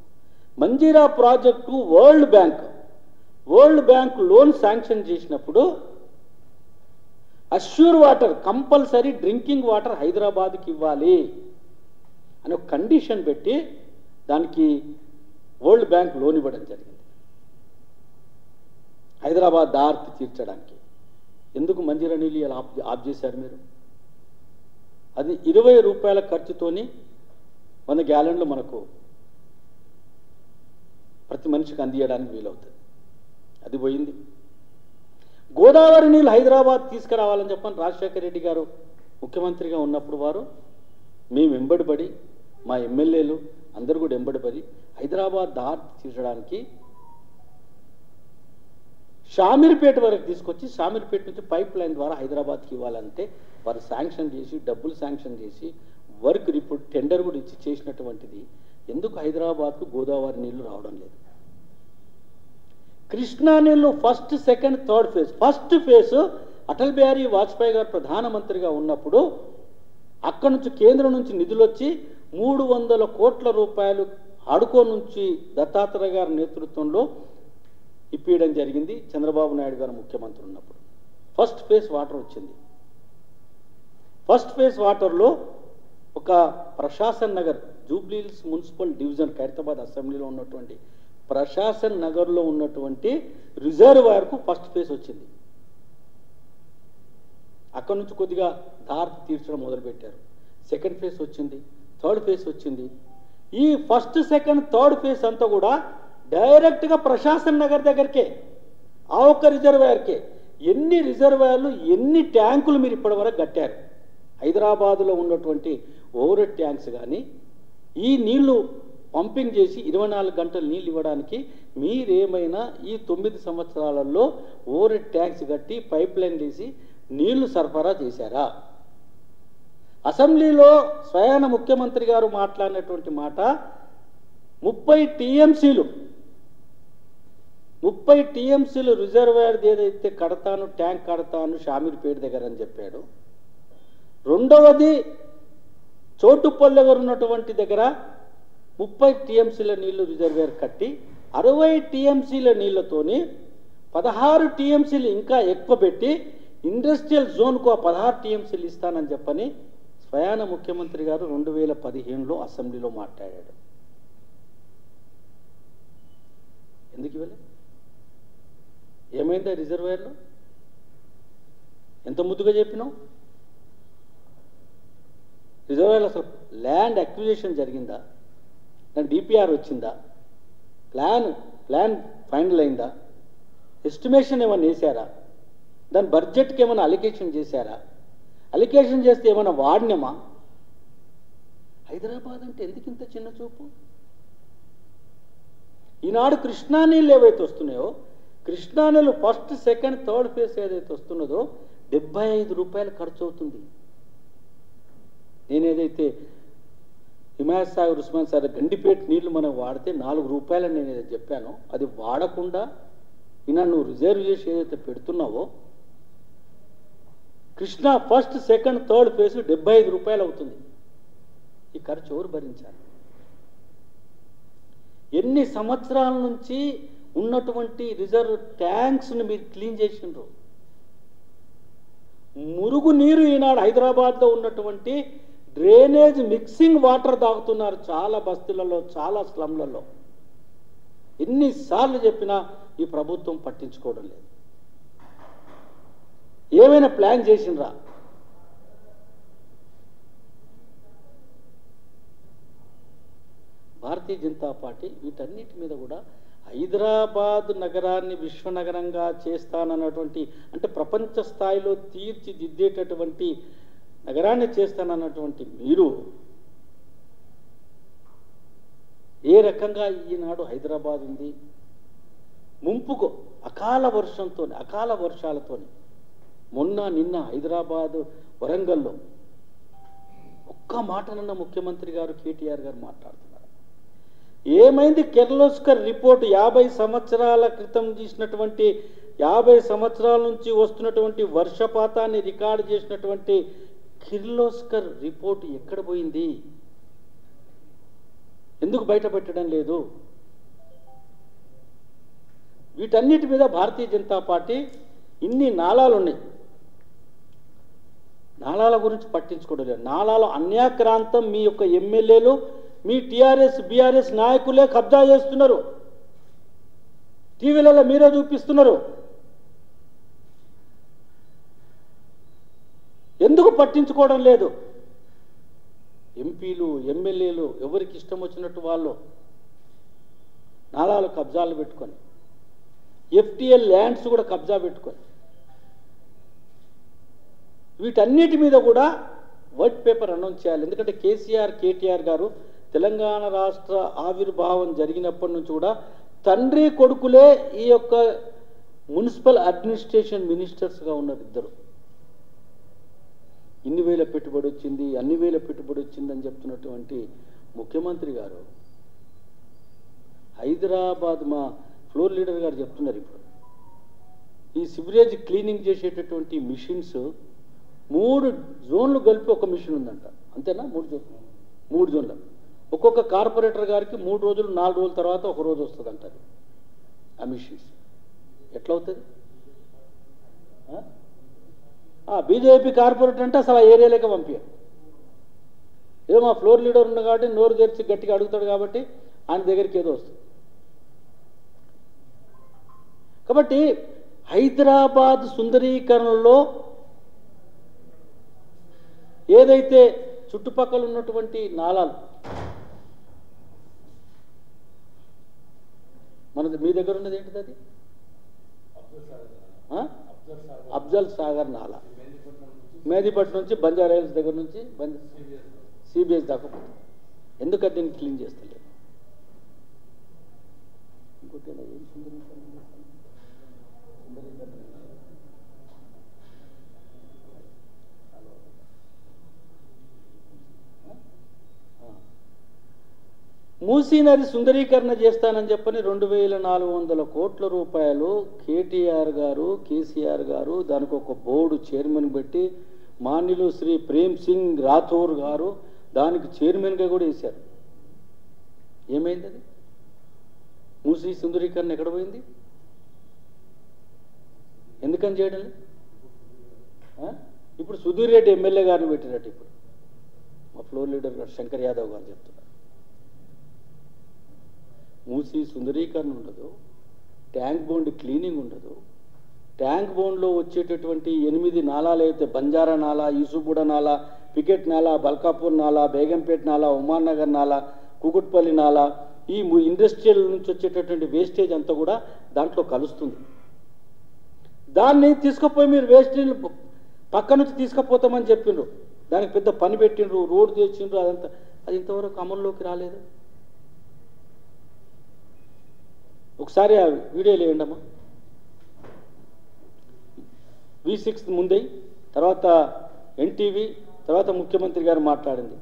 Manjira project World Bank. World Bank loan sanction చేసినప్పుడు assure water compulsory drinking water హైదరాబాద్కి ఇవ్వాలి అని ఒక కండిషన్ పెట్టి దానికి వరల్డ్ బ్యాంక్ లోన్ ఇవ్వడం జరిగింది. హైదరాబాద్ దార్తి తీర్చడానికి. ఎందుకు మంజీరా నీళ్ళు ఇలా ఆప్ ఆఫ్ చేశారు మీరు? అది ఇరవై రూపాయల ఖర్చుతోని వంద గ్యాలన్లు మనకు ప్రతి మనిషికి అందియడానికి వీలవుతుంది. అది పోయింది. గోదావరి నీళ్ళు హైదరాబాద్ తీసుకురావాలని చెప్పని రాజశేఖర రెడ్డి గారు ముఖ్యమంత్రిగా ఉన్నప్పుడు వారు మేము వెంబడిపడి మా ఎమ్మెల్యేలు అందరూ కూడా వెంబడిపడి హైదరాబాద్ దారి తీర్చడానికి షామీర్పేట వరకు తీసుకొచ్చి షామీర్పేట నుంచి పైప్ లైన్ ద్వారా హైదరాబాద్కి ఇవ్వాలంటే వారు శాంక్షన్ చేసి డబ్బులు శాంక్షన్ చేసి వర్క్ రిపోర్ట్ టెండర్ కూడా ఇచ్చి చేసినటువంటిది. ఎందుకు హైదరాబాద్కు గోదావరి నీళ్ళు రావడం లేదు? Krishna first second third phase first phase Atal Bihari Vajpayee గారు ప్రధానమంత్రిగా ఉన్నప్పుడు అక్కడి నుంచి కేంద్రం నుంచి నిధులు వచ్చి మూడు వందల కోట్ల రూపాయలు అడుకో నుంచి దత్తాత్రేయ గారి నేతృత్వంలో ఇప్పించడం జరిగింది. చంద్రబాబు నాయుడు గారు ముఖ్యమంత్రి ఉన్నప్పుడు. ఫస్ట్ ఫేజ్ వాటర్ వచ్చింది. ఫస్ట్ ఫేజ్ వాటర్లో ఒక ప్రశాసన్ నగర్ జూబ్లీహిల్స్ మున్సిపల్ డివిజన్ ఖైరతాబాద్ అసెంబ్లీలో ఉన్నటువంటి ప్రశాసన్ నగర్లో ఉన్నటువంటి రిజర్వాయర్కు ఫస్ట్ ఫేజ్ వచ్చింది. అక్కడ నుంచి కొద్దిగా దారి తీర్చడం మొదలుపెట్టారు. సెకండ్ ఫేజ్ వచ్చింది థర్డ్ ఫేజ్ వచ్చింది. ఈ ఫస్ట్ సెకండ్ థర్డ్ ఫేజ్ అంతా కూడా డైరెక్ట్గా ప్రశాసన్ నగర్ దగ్గరికే ఆ ఒక్క రిజర్వాయర్కే. ఎన్ని రిజర్వాయర్లు ఎన్ని ట్యాంకులు మీరు ఇప్పటివరకు కట్టారు? హైదరాబాదులో ఉన్నటువంటి ఓవర్ ట్యాంక్స్ కానీ ఈ నీళ్ళు పంపింగ్ చేసి ఇరవై నాలుగు గంటలు నీళ్ళు ఇవ్వడానికి మీరేమైనా ఈ తొమ్మిది సంవత్సరాలలో ఓవర్ ట్యాంక్స్ కట్టి పైప్ లైన్ తీసి నీళ్ళు సరఫరా చేశారా? అసెంబ్లీలో స్వయాన ముఖ్యమంత్రి గారు మాట్లాడినటువంటి మాట ముప్పై టీఎంసీలు ముప్పై టీఎంసీలు రిజర్వాయర్ ఏదైతే కడతాను ట్యాంక్ కడతాను షామీర్పేట దగ్గర అని చెప్పాడు. రెండవది చోటుపల్లెవరు ఉన్నటువంటి దగ్గర ముప్పై టీఎంసీల నీళ్ళు రిజర్వేర్ కట్టి అరవై టీఎంసీల నీళ్ళతోని పదహారు టీఎంసీలు ఇంకా ఎక్కువ పెట్టి ఇండస్ట్రియల్ జోన్కు ఆ పదహారు టీఎంసీలు ఇస్తానని చెప్పని స్వయాన ముఖ్యమంత్రి గారు రెండు వేల పదిహేనులో అసెంబ్లీలో మాట్లాడాడు. ఎందుకు ఇవ్వలే? ఏమైంది ఆ ఎంత ముద్దుగా చెప్పినావు? రిజర్వేర్లు అసలు ల్యాండ్ అక్విజిషన్ జరిగిందా? దాని డిపిఆర్ వచ్చిందా? ప్లాన్ ప్లాన్ ఫైనల్ అయిందా? ఎస్టిమేషన్ ఏమైనా వేసారా దాని బడ్జెట్కి ఏమైనా అలికేషన్ చేశారా? అలికేషన్ చేస్తే ఏమైనా వాడినమా? హైదరాబాద్ అంటే ఎందుకు ఇంత చిన్న చూపు? ఈనాడు కృష్ణా నీళ్ళు ఏవైతే వస్తున్నాయో కృష్ణా నీళ్ళు ఫస్ట్ సెకండ్ థర్డ్ ఫేజ్ ఏదైతే వస్తున్నదో డెబ్బై ఐదు రూపాయలు ఖర్చు అవుతుంది. నేనేదైతే హిమాయత్ సాగర్ ఉస్మాన్ సార్ గండిపేట నీళ్ళు మనం వాడితే నాలుగు రూపాయలని నేను ఏదైతే చెప్పాను. అది వాడకుండా ఇలా నువ్వు రిజర్వ్ చేసి ఏదైతే పెడుతున్నావో Krishna first second third phase డెబ్బై ఐదు రూపాయలు అవుతుంది. ఈ ఖర్చు ఎవరు భరించాలి ఎన్ని సంవత్సరాల నుంచి ఉన్నటువంటి రిజర్వ్ ట్యాంక్స్ని మీరు క్లీన్ చేసిండ్రు? మురుగు నీరు ఈనాడు హైదరాబాద్లో ఉన్నటువంటి డ్రైనేజ్ మిక్సింగ్ వాటర్ తాగుతున్నారు చాలా బస్తీలలో చాలా స్లమ్లలో. ఎన్నిసార్లు చెప్పినా ఈ ప్రభుత్వం పట్టించుకోవడం లేదు. ఏమైనా ప్లాన్ చేసిండ్రా? భారతీయ జనతా పార్టీ వీటన్నిటి మీద కూడా హైదరాబాద్ నగరాన్ని విశ్వనగరంగా చేస్తానన్నటువంటి అంటే ప్రపంచ స్థాయిలో తీర్చిదిద్దేటటువంటి నగరాన్ని చేస్తానన్నటువంటి మీరు ఏ రకంగా ఈనాడు హైదరాబాద్ ఉంది? ముంపుకు అకాల వర్షంతో అకాల వర్షాలతో మొన్న నిన్న హైదరాబాద్ వరంగల్లో ఒక్క మాటనన్న ముఖ్యమంత్రి గారు కేటీఆర్ గారు మాట్లాడుతున్నారు. ఏమైంది? కెర్లోస్కర్ రిపోర్ట్ యాభై సంవత్సరాల క్రితం చేసినటువంటి యాభై సంవత్సరాల నుంచి వస్తున్నటువంటి వర్షపాతాన్ని రికార్డు చేసినటువంటి కిర్లోస్కర్ రిపోర్ట్ ఎక్కడ పోయింది? ఎందుకు బయటపెట్టడం లేదు? వీటన్నిటి మీద భారతీయ జనతా పార్టీ ఇన్ని నాళాలు ఉన్నాయి నాళాల గురించి పట్టించుకోవడం లేదు. నాళాల అన్యాక్రాంతం మీ యొక్క ఎమ్మెల్యేలు మీ టీఆర్ఎస్ బీఆర్ఎస్ నాయకులే కబ్జా చేస్తున్నారు. టీవీలలో మీరే చూపిస్తున్నారు ఎందుకు పట్టించుకోవడం లేదు. ఎంపీలు ఎమ్మెల్యేలు ఎవరికి ఇష్టం వచ్చినట్టు వాళ్ళు నాళాలు కబ్జాలు పెట్టుకొని ఎఫ్టిఎల్ ల్యాండ్స్ కూడా కబ్జా పెట్టుకొని వీటన్నిటి మీద కూడా వైట్ పేపర్ అనౌన్స్ చేయాలి. ఎందుకంటే కేసీఆర్ కేటీఆర్ గారు తెలంగాణ రాష్ట్ర ఆవిర్భావం జరిగినప్పటి నుంచి కూడా తండ్రి కొడుకులే ఈ యొక్క మున్సిపల్ అడ్మినిస్ట్రేషన్ మినిస్టర్స్గా ఉన్నారు ఇద్దరు. ఇన్ని వేల పెట్టుబడి వచ్చింది అన్ని వేల పెట్టుబడి వచ్చిందని చెప్తున్నటువంటి ముఖ్యమంత్రి గారు హైదరాబాద్ మా ఫ్లోర్ లీడర్ గారు చెప్తున్నారు ఇప్పుడు. ఈ సివరేజ్ క్లీనింగ్ చేసేటటువంటి మిషన్స్ మూడు జోన్లు కలిపి ఒక మిషన్ ఉందంట. అంతేనా? మూడు జోన్ మూడు జోన్లు. ఒక్కొక్క కార్పొరేటర్ గారికి మూడు రోజులు నాలుగు రోజుల తర్వాత ఒక రోజు వస్తుంది అంటారు ఆ మిషన్స్. ఎట్లా అవుతుంది బీజేపీ కార్పొరేటర్ అంటే అసలు ఆ ఏరియాలోకి పంపించారు ఏదో మా ఫ్లోర్ లీడర్ ఉన్న కాబట్టి నోరు తెరిచి గట్టిగా అడుగుతాడు కాబట్టి ఆయన దగ్గరికి ఏదో వస్తుంది. కాబట్టి హైదరాబాద్ సుందరీకరణలో ఏదైతే చుట్టుపక్కల ఉన్నటువంటి నాలాలు మనది మీ దగ్గర ఉన్నది ఏంటిది అది? ఆ? అఫ్జల్ సాగర్ నాలా. మేదిపట్నం నుంచి బంజారా హిల్స్ దగ్గర నుంచి సిబిఎస్ దాకా పోతుంది. ఎందుకు దీన్ని క్లీన్ చేస్తలేదు ఇంకోటి మూసీ నది సుందరీకరణ చేస్తానని చెప్పని రెండు వేల నాలుగు వందల కోట్ల రూపాయలు కేటీఆర్ గారు కేసీఆర్ గారు దానికి ఒక బోర్డు చైర్మన్ పెట్టి మాన్యులు శ్రీ ప్రేమ్ సింగ్ రాథోర్ గారు దానికి చైర్మన్గా కూడా వేశారు. ఏమైంది అది? మూసీ సుందరీకరణ ఎక్కడ పోయింది? ఎందుకని చేయడం ఇప్పుడు సుధీర్ రెడ్డి ఎమ్మెల్యే గారిని పెట్టినట్టు ఇప్పుడు. మా ఫ్లోర్ లీడర్ గారు శంకర్ యాదవ్ గారు చెప్తున్నారు. మూసీ సుందరీకరణ ఉండదు ట్యాంక్ బోండ్ క్లీనింగ్ ఉండదు ట్యాంక్ బోన్లో వచ్చేటటువంటి ఎనిమిది నాలాలు అయితే బంజారా నాలా యూసుఫుడ నాలా పికెట్ నాలా బల్కాపూర్ నాలా బేగంపేట్ నాలా ఉమాన్ నగర్ నాలా కుకుట్పల్లి నాలా ఈ ఇండస్ట్రియల్ నుంచి వచ్చేటటువంటి వేస్టేజ్ అంతా కూడా దాంట్లో కలుస్తుంది. దాన్ని తీసుకుపోయి మీరు వేస్టేజ్ పక్క నుంచి తీసుకుపోతామని చెప్పిండ్రు దానికి పెద్ద పని పెట్టిండ్రు రోడ్డు తెచ్చిండ్రు అదంతా. అది ఇంతవరకు అమల్లోకి రాలేదు. ఒకసారి ఆ వీడియోలు వేయండి అమ్మా వి సిక్స్త్ ముందే తర్వాత ఎన్టీవీ తర్వాత ముఖ్యమంత్రి గారు మాట్లాడింది.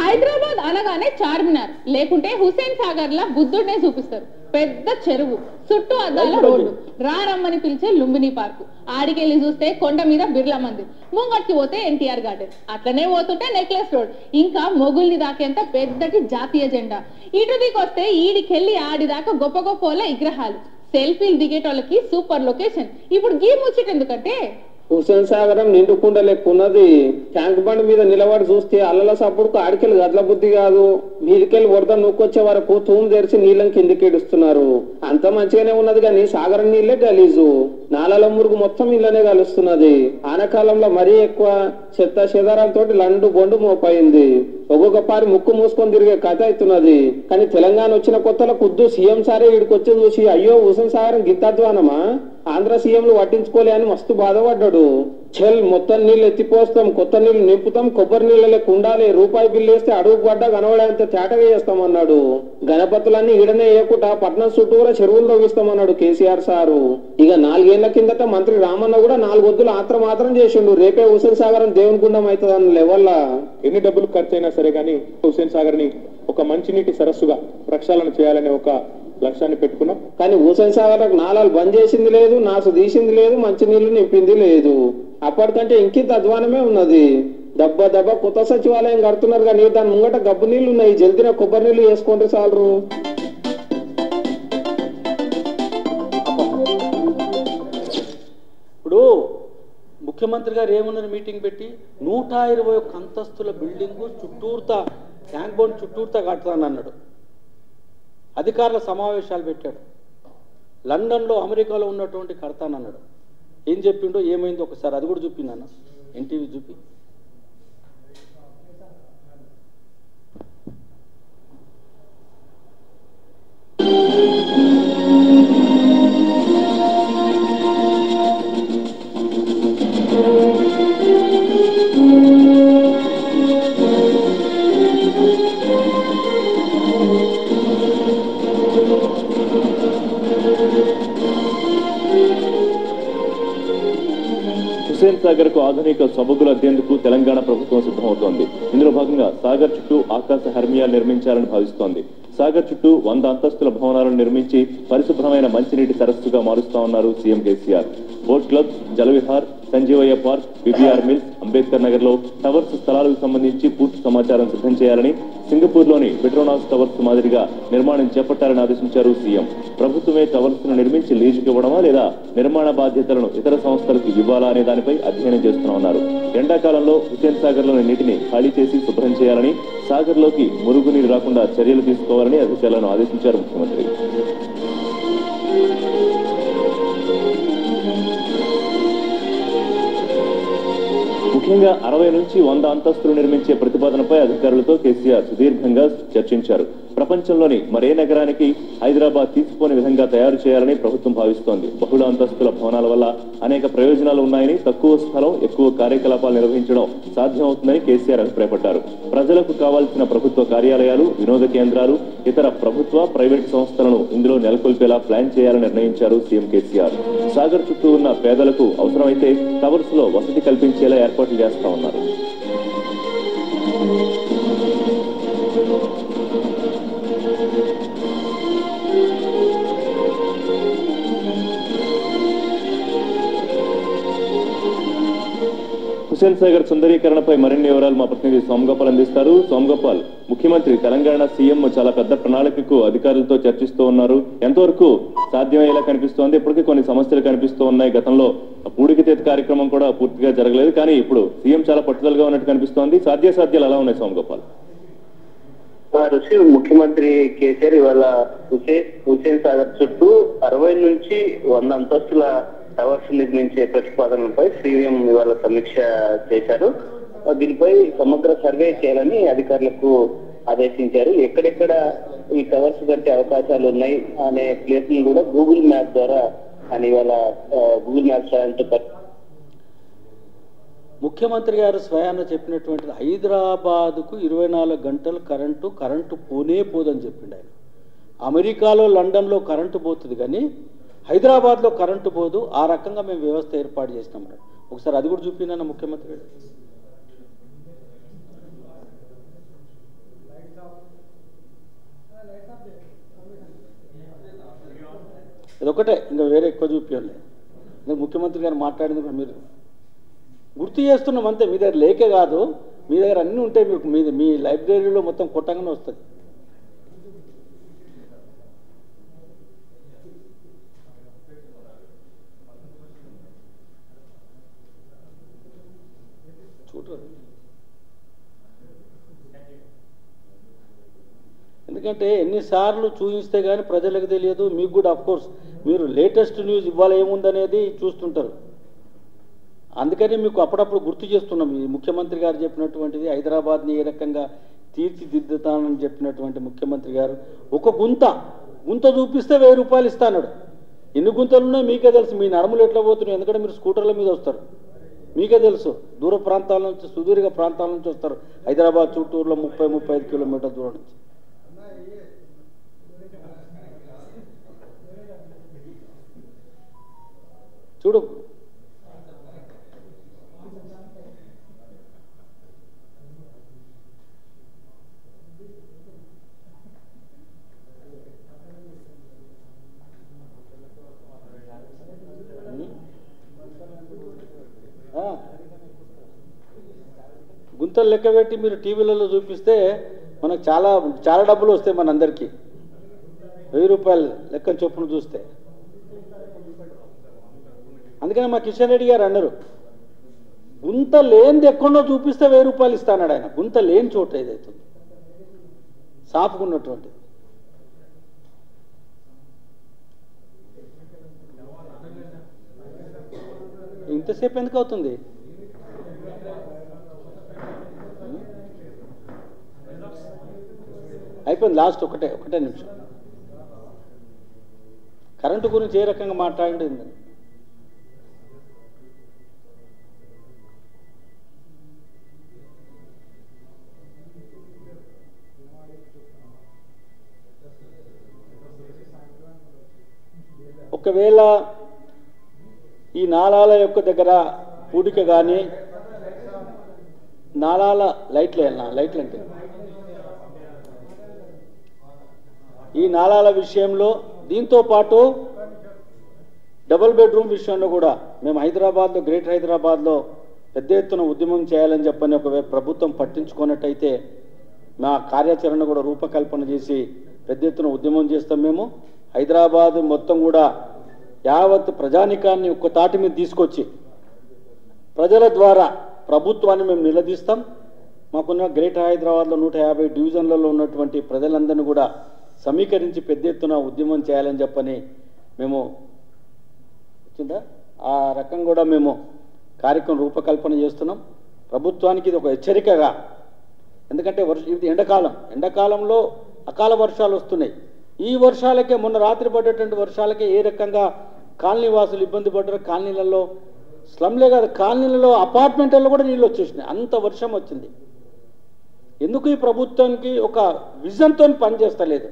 హైదరాబాద్ అనగానే చార్మినార్ లేకుంటే హుసేన్ సాగర్ లా బుద్ధుడినే చూపిస్తారు. పెద్ద చెరువు. చుట్టూ అద్దాల రోడ్డు. రారమ్మని పిలిచే లుంబిని పార్కు. ఆడికెళ్ళి చూస్తే కొండ మీద బిర్లా మందిర్. ముంగట్కి పోతే ఎన్టీఆర్ గార్డెన్. అట్లనే పోతుంటే నెక్లెస్ రోడ్. ఇంకా మొగుల్ని దాకేంత పెద్దటి జాతీయ జెండా. ఇటు దికొస్తే ఈడికెళ్ళి ఆడిదాకా గొప్ప గొప్ప విగ్రహాలు. సెల్ఫీలు దిగేటోళ్ళకి సూపర్ లొకేషన్. ఇప్పుడు గీ ముచ్చట ఎందుకంటే హుసేన్ సాగరం నిండుకుండ లెక్క ఉన్నది. ట్యాంక్ బండ్ మీద నిలబడి చూస్తే అల్లల సప్పుడుకు ఆడికెళ్ళి గట్ల బుద్ధి కాదు. మీదికెళ్ళి వరద నూకొచ్చే వరకు తూము తెరిచి నీళ్ళని కిందికేడుస్తున్నారు అంత మంచిగానే ఉన్నది కానీ సాగరం నీళ్ళే గలీజు. నాలల మురుగు మొత్తం ఇళ్ళనే కలుస్తున్నది. ఆనకాలంలో మరీ ఎక్కువ చెత్త చెదారాలతోటి లండు బొండు మోపైంది ఒక్కొక్క పారి ముక్కు మూసుకొని తిరిగే కథ అవుతున్నది. కానీ తెలంగాణ వచ్చిన కొత్తలో కుద్దు సీఎం సారే వీడికొచ్చి చూసి అయ్యో హుసేన్ సాగరం గిత్తద్వానమా ఆంధ్ర సీఎంలు పట్టించుకోలే అని మస్తు బాధపడ్డాడు. చెల్ మొత్తం నీళ్ళు ఎత్తిపోస్తాం కొత్త నీళ్ళు నింపుతాం కొబ్బరి నీళ్ళ ఉండాలి రూపాయి బిల్లు వేస్తే అడుగు పడ్డా కనబడేంత వేయేస్తాం అన్నాడు గణపతులన్నీ ఈడనే వేయకుండా పట్నం చుట్టూరా చెరువులు తవ్విస్తామన్నాడు కేసీఆర్ సారు. ఇక నాలుగేళ్ళ కిందట మంత్రి రామన్న కూడా నాలుగొద్దులు ఆత్రం మాత్రం చేసిండు. రేపే హుసేన్ సాగరం దేవుని గుండం అవుతుందన్న లెవెల్ ఎన్ని డబ్బులు ఖర్చు అయినా సరే కానీ హుస్సేన్ సాగర్ని ఒక మంచినీటి సరస్సుగా ప్రక్షాళన చేయాలనే ఒక లక్ష్యాన్ని పెట్టుకున్నాం. కానీ హుసేన్ సాగర్ నాలాలు బంద్ చేసింది లేదు నాసు తీసింది లేదు మంచినీళ్ళు నింపింది లేదు. అప్పటికంటే ఇంకింత అధ్వానమే ఉన్నది. దెబ్బ దెబ్బ కొత్త సచివాలయం కడుతున్నారు కానీ దాని ముంగట గబ్బు నీళ్ళు ఉన్నాయి. జల్దిన కొబ్బరి నీళ్ళు వేసుకుంటే చాలరు ఇప్పుడు ముఖ్యమంత్రి గారు ఏమన్నారు మీటింగ్ పెట్టి నూట ఇరవై ఒక్క అంతస్తుల బిల్డింగు చుట్టూర్త ట్యాంక్ బోన్ చుట్టూర్త కడతానన్నాడు. అధికారుల సమావేశాలు పెట్టాడు. లండన్లో అమెరికాలో ఉన్నటువంటి కడతానన్నాడు ఏం చెప్పిండో ఏమైందో ఒకసారి అది కూడా చూపిందన్న ఎన్టీవీ చూపి. thank you కు ఆధునిక సొబగులు అద్దేందుకు తెలంగాణ ప్రభుత్వం సిద్ధమవుతోంది. ఇందులో భాగంగా సాగర్ చుట్టూ ఆకాశ హర్మియాలు నిర్మించాలని భావిస్తోంది. సాగర్ చుట్టూ వంద అంతస్తుల భవనాలను నిర్మించి పరిశుభ్రమైన మంచినీటి సరస్సుగా మారుస్తా ఉన్నారు CM KCR. Boat club Jalavihar Sanjeevaiah park BBR mills Ambedkar నగర్లో టవర్స్ స్థలాలకు సంబంధించి పూర్తి సమాచారం సిద్ధం చేయాలని సింగపూర్లోని పెట్రోనాస్ టవర్స్ మాదిరిగా నిర్మాణం చేపట్టాలని ఆదేశించారు సీఎం. ప్రభుత్వమే టవర్స్ను నిర్మించి లీజుకి ఇవ్వడమా లేదా నిర్మాణ బాధ్యతలను ఇతర సంస్థలకు ఇవ్వాలా అనే దానిపై అధ్యయనం చేస్తున్నామన్నారు. ఎండాకాలంలో హుసేన్ సాగర్లోని నీటిని ఖాళీ చేసి శుభ్రం చేయాలని సాగర్లోకి మురుగునీరు రాకుండా చర్యలు తీసుకోవాలని అధికారులను ఆదేశించారు ముఖ్యమంత్రి. ముఖ్యంగా అరవై నుంచి వంద అంతస్తులు నిర్మించే ప్రతిపాదనపై అధికారులతో కేసీఆర్ సుదీర్ఘంగా చర్చించారు. ప్రపంచంలోని మరే నగరానికి హైదరాబాద్ తీసుకోని విధంగా తయారు చేయాలని ప్రభుత్వం భావిస్తోంది. బహుళ అంతస్తుల భవనాల వల్ల అనేక ప్రయోజనాలు ఉన్నాయని తక్కువ స్థలం ఎక్కువ కార్యకలాపాలు నిర్వహించడం సాధ్యమవుతుందని కేసీఆర్ అభిప్రాయపడ్డారు. ప్రజలకు కావాల్సిన ప్రభుత్వ కార్యాలయాలు వినోద కేంద్రాలు ఇతర ప్రభుత్వ ప్రైవేట్ సంస్థలను ఇందులో నెలకొల్పేలా ప్లాన్ చేయాలని నిర్ణయించారు సీఎం కేసీఆర్. సాగర్ చుట్టూ ఉన్న పేదలకు అవసరమైతే టవర్స్లో వసతి కల్పించేలా ఏర్పాట్లు చేస్తా హుసేన్ సాగర్ సుందరీకరణపై మరిన్ని వివరాలు మా ప్రతినిధి సోమగోపాల్ అందిస్తారు. సోమగోపాల్ ముఖ్యమంత్రి తెలంగాణ సీఎం చాలా పెద్ద ప్రణాళికకు అధికారులతో చర్చిస్తూ ఉన్నారు. ఎంతవరకు సాధ్యమయ్యేలా కనిపిస్తోంది? ఇప్పటికీ కొన్ని సమస్యలు కనిపిస్తూ ఉన్నాయి. గతంలో పూడికతేత కార్యక్రమం కూడా పూర్తిగా జరగలేదు. కానీ ఇప్పుడు సీఎం చాలా పట్టుదలగా ఉన్నట్టు కనిపిస్తోంది. సాధ్యాసాధ్యాలు ఎలా ఉన్నాయి సోమగోపాల్ ఋషి ముఖ్యమంత్రి కేసీఆర్ ఇవాళ హుసేన్ హుసేన్ సాగర్ చుట్టూ అరవై నుంచి వంద అంతస్తుల టవర్స్ నిర్మించే ప్రతిపాదనలపై సీఎం ఇవాళ సమీక్ష చేశారు. దీనిపై సమగ్ర సర్వే చేయాలని అధికారులకు ఆదేశించారు. ఎక్కడెక్కడ ఈ టవర్స్ కట్టే అవకాశాలు ఉన్నాయి అనే ప్లేస్ని కూడా గూగుల్ మ్యాప్ ద్వారా అని ఇవాళ గూగుల్ మ్యాప్ ముఖ్యమంత్రి గారు స్వయాన చెప్పినటువంటిది హైదరాబాదుకు ఇరవై నాలుగు గంటలు కరెంటు కరెంటు పోనే పోదని చెప్పిండు ఆయన. అమెరికాలో లండన్లో కరెంటు పోతుంది కానీ హైదరాబాద్లో కరెంటు పోదు ఆ రకంగా మేము వ్యవస్థ ఏర్పాటు చేసినాం ఒకసారి అది కూడా చూపినా ముఖ్యమంత్రి గారు. ఇదొకటే ఇంకా వేరే ఎక్కువ చూపించలే. ముఖ్యమంత్రి గారు మాట్లాడింది కూడా మీరు గుర్తు చేస్తున్నాం అంతే మీ దగ్గర లేకే కాదు మీ దగ్గర అన్నీ ఉంటాయి మీకు మీ మీ లైబ్రరీలో మొత్తం కొట్టంగానే వస్తుంది. ఎందుకంటే ఎన్నిసార్లు చూపిస్తే కానీ ప్రజలకు తెలియదు. మీకు కూడా కోర్స్ మీరు లేటెస్ట్ న్యూస్ ఇవ్వాలి ఏముందనేది చూస్తుంటారు. అందుకని మీకు అప్పుడప్పుడు గుర్తు చేస్తున్నాం. ఈ ముఖ్యమంత్రి గారు చెప్పినటువంటిది హైదరాబాద్ని ఏ రకంగా తీర్చిదిద్దుతానని చెప్పినటువంటి ముఖ్యమంత్రి గారు ఒక గుంత గుంత చూపిస్తే వెయ్యి రూపాయలు ఇస్తాడు ఎన్ని గుంతలు ఉన్నాయో మీకే తెలుసు. మీ నడుములు ఎట్లా పోతున్నాయి? ఎందుకంటే మీరు స్కూటర్ల మీద వస్తారు. మీకే తెలుసు. దూర ప్రాంతాల నుంచి సుదీర్ఘ ప్రాంతాల నుంచి వస్తారు. హైదరాబాద్ చుట్టూరులో ముప్పై ముప్పై ఐదు కిలోమీటర్ దూరం నుంచి. చూడు. గుంతలు లెక్క పెట్టి మీరు టీవీలలో చూపిస్తే మనకు చాలా చాలా డబ్బులు వస్తాయి మనందరికీ. వెయ్యి రూపాయలు లెక్క చొప్పున చూస్తే. అందుకని మా కిషన్ రెడ్డి గారు అన్నారు గుంత లేనిది ఎక్కడో చూపిస్తే వెయ్యి రూపాయలు ఇస్తాన్నాడు ఆయన. గుంత లేని చోట ఏదైతుంది సాఫ్గా ఇంతసేపు ఎందుకు అవుతుంది? అయిపోయింది లాస్ట్ ఒకటే ఒకటే నిమిషం. కరెంటు గురించి ఏ రకంగా మాట్లాడింది ఒకవేళ ఈ నాళాల యొక్క దగ్గర పూడిక కానీ నాళాల లైట్లు వెళ్ళినా లైట్లు అంటే? ఈ నాళాల విషయంలో దీంతో పాటు డబుల్ బెడ్రూమ్ విషయంలో కూడా మేము హైదరాబాద్లో గ్రేటర్ హైదరాబాద్లో పెద్ద ఎత్తున ఉద్యమం చేయాలని చెప్పని ఒకవేళ ప్రభుత్వం పట్టించుకున్నట్టయితే మా కార్యాచరణ కూడా రూపకల్పన చేసి పెద్ద ఎత్తున ఉద్యమం చేస్తాం మేము. హైదరాబాద్ మొత్తం కూడా యావత్ ప్రజానికాన్ని ఒక్క తాటి మీద తీసుకొచ్చి ప్రజల ద్వారా ప్రభుత్వాన్ని మేము నిలదీస్తాం. మాకున్న గ్రేటర్ హైదరాబాద్లో నూట యాభై డివిజన్లలో ఉన్నటువంటి ప్రజలందరినీ కూడా సమీకరించి పెద్ద ఎత్తున ఉద్యమం చేయాలని చెప్పని మేము వచ్చిందా? ఆ రకం కూడా మేము కార్యక్రమం రూపకల్పన చేస్తున్నాం. ప్రభుత్వానికి ఇది ఒక హెచ్చరికగా. ఎందుకంటే వర్ష ఇది ఎండాకాలం. ఎండాకాలంలో అకాల వర్షాలు వస్తున్నాయి. ఈ వర్షాలకే మొన్న రాత్రి పడ్డటువంటి వర్షాలకే ఏ రకంగా కాలనీ వాసులు ఇబ్బంది పడ్డారు కాలనీలలో స్లమ్లే కాదు కాలనీలలో అపార్ట్మెంట్లలో కూడా నీళ్ళు వచ్చేసినాయి. అంత వర్షం వచ్చింది. ఎందుకు ఈ ప్రభుత్వానికి ఒక విజన్తో పనిచేస్తలేదు?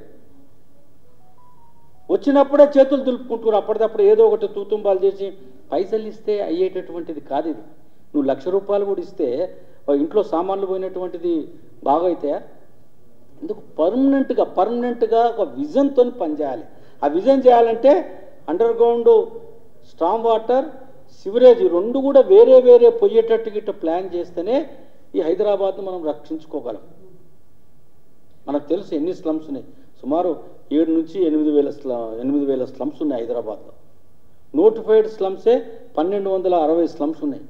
వచ్చినప్పుడే చేతులు దులుపుకుంటున్నారు. అప్పటిదప్పుడు ఏదో ఒకటి తూతుంబాలు చేసి పైసలు ఇస్తే అయ్యేటటువంటిది కాదు ఇది. నువ్వు లక్ష రూపాయలు కూడా ఇస్తే ఇంట్లో సామాన్లు పోయినటువంటిది బాగా ఎందుకు పర్మనెంట్గా పర్మనెంట్గా ఒక విజన్తో పనిచేయాలి. ఆ విజన్ చేయాలంటే underground strong water sewerage రెండు కూడా వేరే వేరే పోయేటట్టు గిట్ట ప్లాన్ చేస్తేనే ఈ హైదరాబాద్ను మనం రక్షించుకోగలం. మనకు తెలుసు ఎన్ని స్లమ్స్ ఉన్నాయి. సుమారు ఏడు నుంచి ఎనిమిది వేల స్ల ఎనిమిది వేల స్లమ్స్ ఉన్నాయి హైదరాబాద్లో. నోటిఫైడ్ స్లమ్సే పన్నెండు వందల అరవై స్లమ్స్ ఉన్నాయి.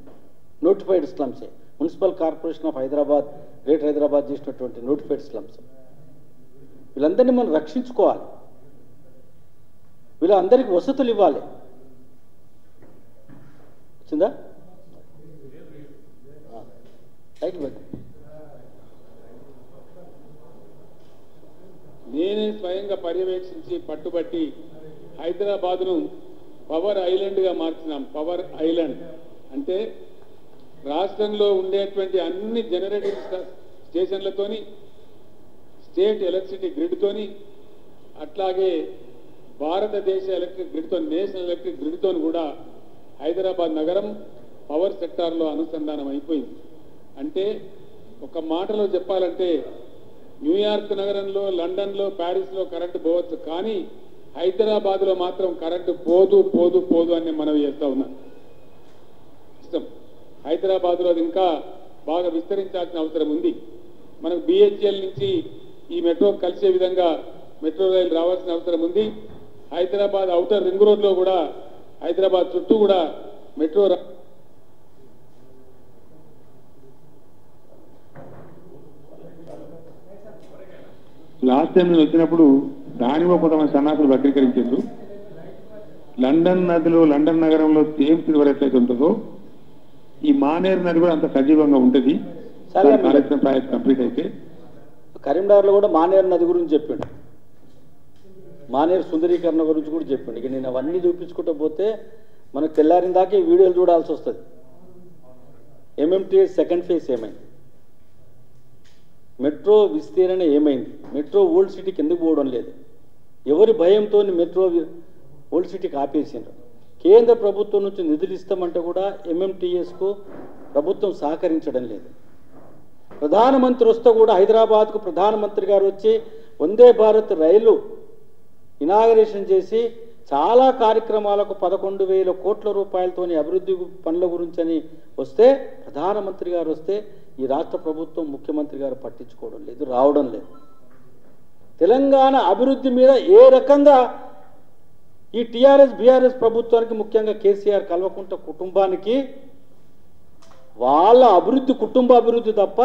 Notified స్లమ్సే. Municipal corporation of Hyderabad greater Hyderabad చేసినటువంటి నోటిఫైడ్ స్లమ్స్. వీళ్ళందరినీ మనం రక్షించుకోవాలి. వీళ్ళందరికీ వసతులు ఇవ్వాలి. వచ్చిందా? థ్యాంక్ యూ నేనే స్వయంగా పర్యవేక్షించి పట్టుబట్టి హైదరాబాద్ను పవర్ ఐలాండ్గా మార్చినాం. పవర్ ఐలాండ్ అంటే రాష్ట్రంలో ఉండేటువంటి అన్ని జనరేటింగ్ స్టేషన్లతోని స్టేట్ ఎలక్ట్రిసిటీ గ్రిడ్తోని అట్లాగే భారతదేశ ఎలక్ట్రిక్ గ్రిడ్తో నేషనల్ ఎలక్ట్రిక్ గ్రిడ్తో కూడా హైదరాబాద్ నగరం పవర్ సెక్టార్లో అనుసంధానం అయిపోయింది. అంటే ఒక మాటలో చెప్పాలంటే న్యూయార్క్ నగరంలో లండన్లో ప్యారిస్లో కరెంటు పోవచ్చు కానీ హైదరాబాద్లో మాత్రం కరెంటు పోదు పోదు పోదు అని మనం చేస్తూ ఉన్నాం. ఇష్టం. హైదరాబాద్లో అది ఇంకా బాగా విస్తరించాల్సిన అవసరం ఉంది. మనకు బిహెచ్ఎల్ నుంచి ఈ మెట్రో కలిసే విధంగా మెట్రో రైలు రావాల్సిన అవసరం ఉంది. హైదరాబాద్ అవుటర్ రింగ్ రోడ్లో కూడా హైదరాబాద్ చుట్టూ కూడా మెట్రో లాస్ట్ టైం నేను వచ్చినప్పుడు దానిలో కొంతమంది సన్నాసులు వక్రీకరించారు. లండన్ నదిలో లండన్ నగరంలో థేమ్స్ రివర్ ఎట్లయితే ఉంటుందో ఈ మానేరు నది కూడా అంత సజీవంగా ఉంటుంది. కార్యక్రమం ప్రాజెక్ట్ కంప్లీట్ అయితే. కరీంనగర్లో కూడా మానేరు నది గురించి చెప్పిండు. మానేరు సుందరీకరణ గురించి కూడా చెప్పిండు. ఇక నేను అవన్నీ చూపించుకుంటూ పోతే మనకు తెల్లారిన దాకా ఈ వీడియోలు చూడాల్సి వస్తుంది. ఎంఎంటీఎస్ సెకండ్ ఫేజ్ ఏమైంది? మెట్రో విస్తీరణ ఏమైంది? మెట్రో ఓల్డ్ సిటీకి ఎందుకు పోవడం లేదు. ఎవరి భయంతో మెట్రో ఓల్డ్ సిటీకి ఆపేసిండ్రు? కేంద్ర ప్రభుత్వం నుంచి నిధులు ఇస్తామంటే కూడా ఎంఎంటీఎస్కు ప్రభుత్వం సహకరించడం లేదు. ప్రధానమంత్రి వస్తే కూడా హైదరాబాద్కు ప్రధానమంత్రి గారు వచ్చి వందే భారత్ రైలు ఇనాగరేషన్ చేసి చాలా కార్యక్రమాలకు పదకొండు వేల కోట్ల రూపాయలతోని అభివృద్ధి పనుల గురించి అని వస్తే ప్రధానమంత్రి గారు వస్తే ఈ రాష్ట్ర ప్రభుత్వం ముఖ్యమంత్రి గారు పట్టించుకోవడం లేదు రావడం లేదు. తెలంగాణ అభివృద్ధి మీద ఏ రకంగా ఈ టీఆర్ఎస్ బీఆర్ఎస్ ప్రభుత్వానికి ముఖ్యంగా కేసీఆర్ కల్వకుంట కుటుంబానికి వాళ్ళ అభివృద్ధి కుటుంబ అభివృద్ధి తప్ప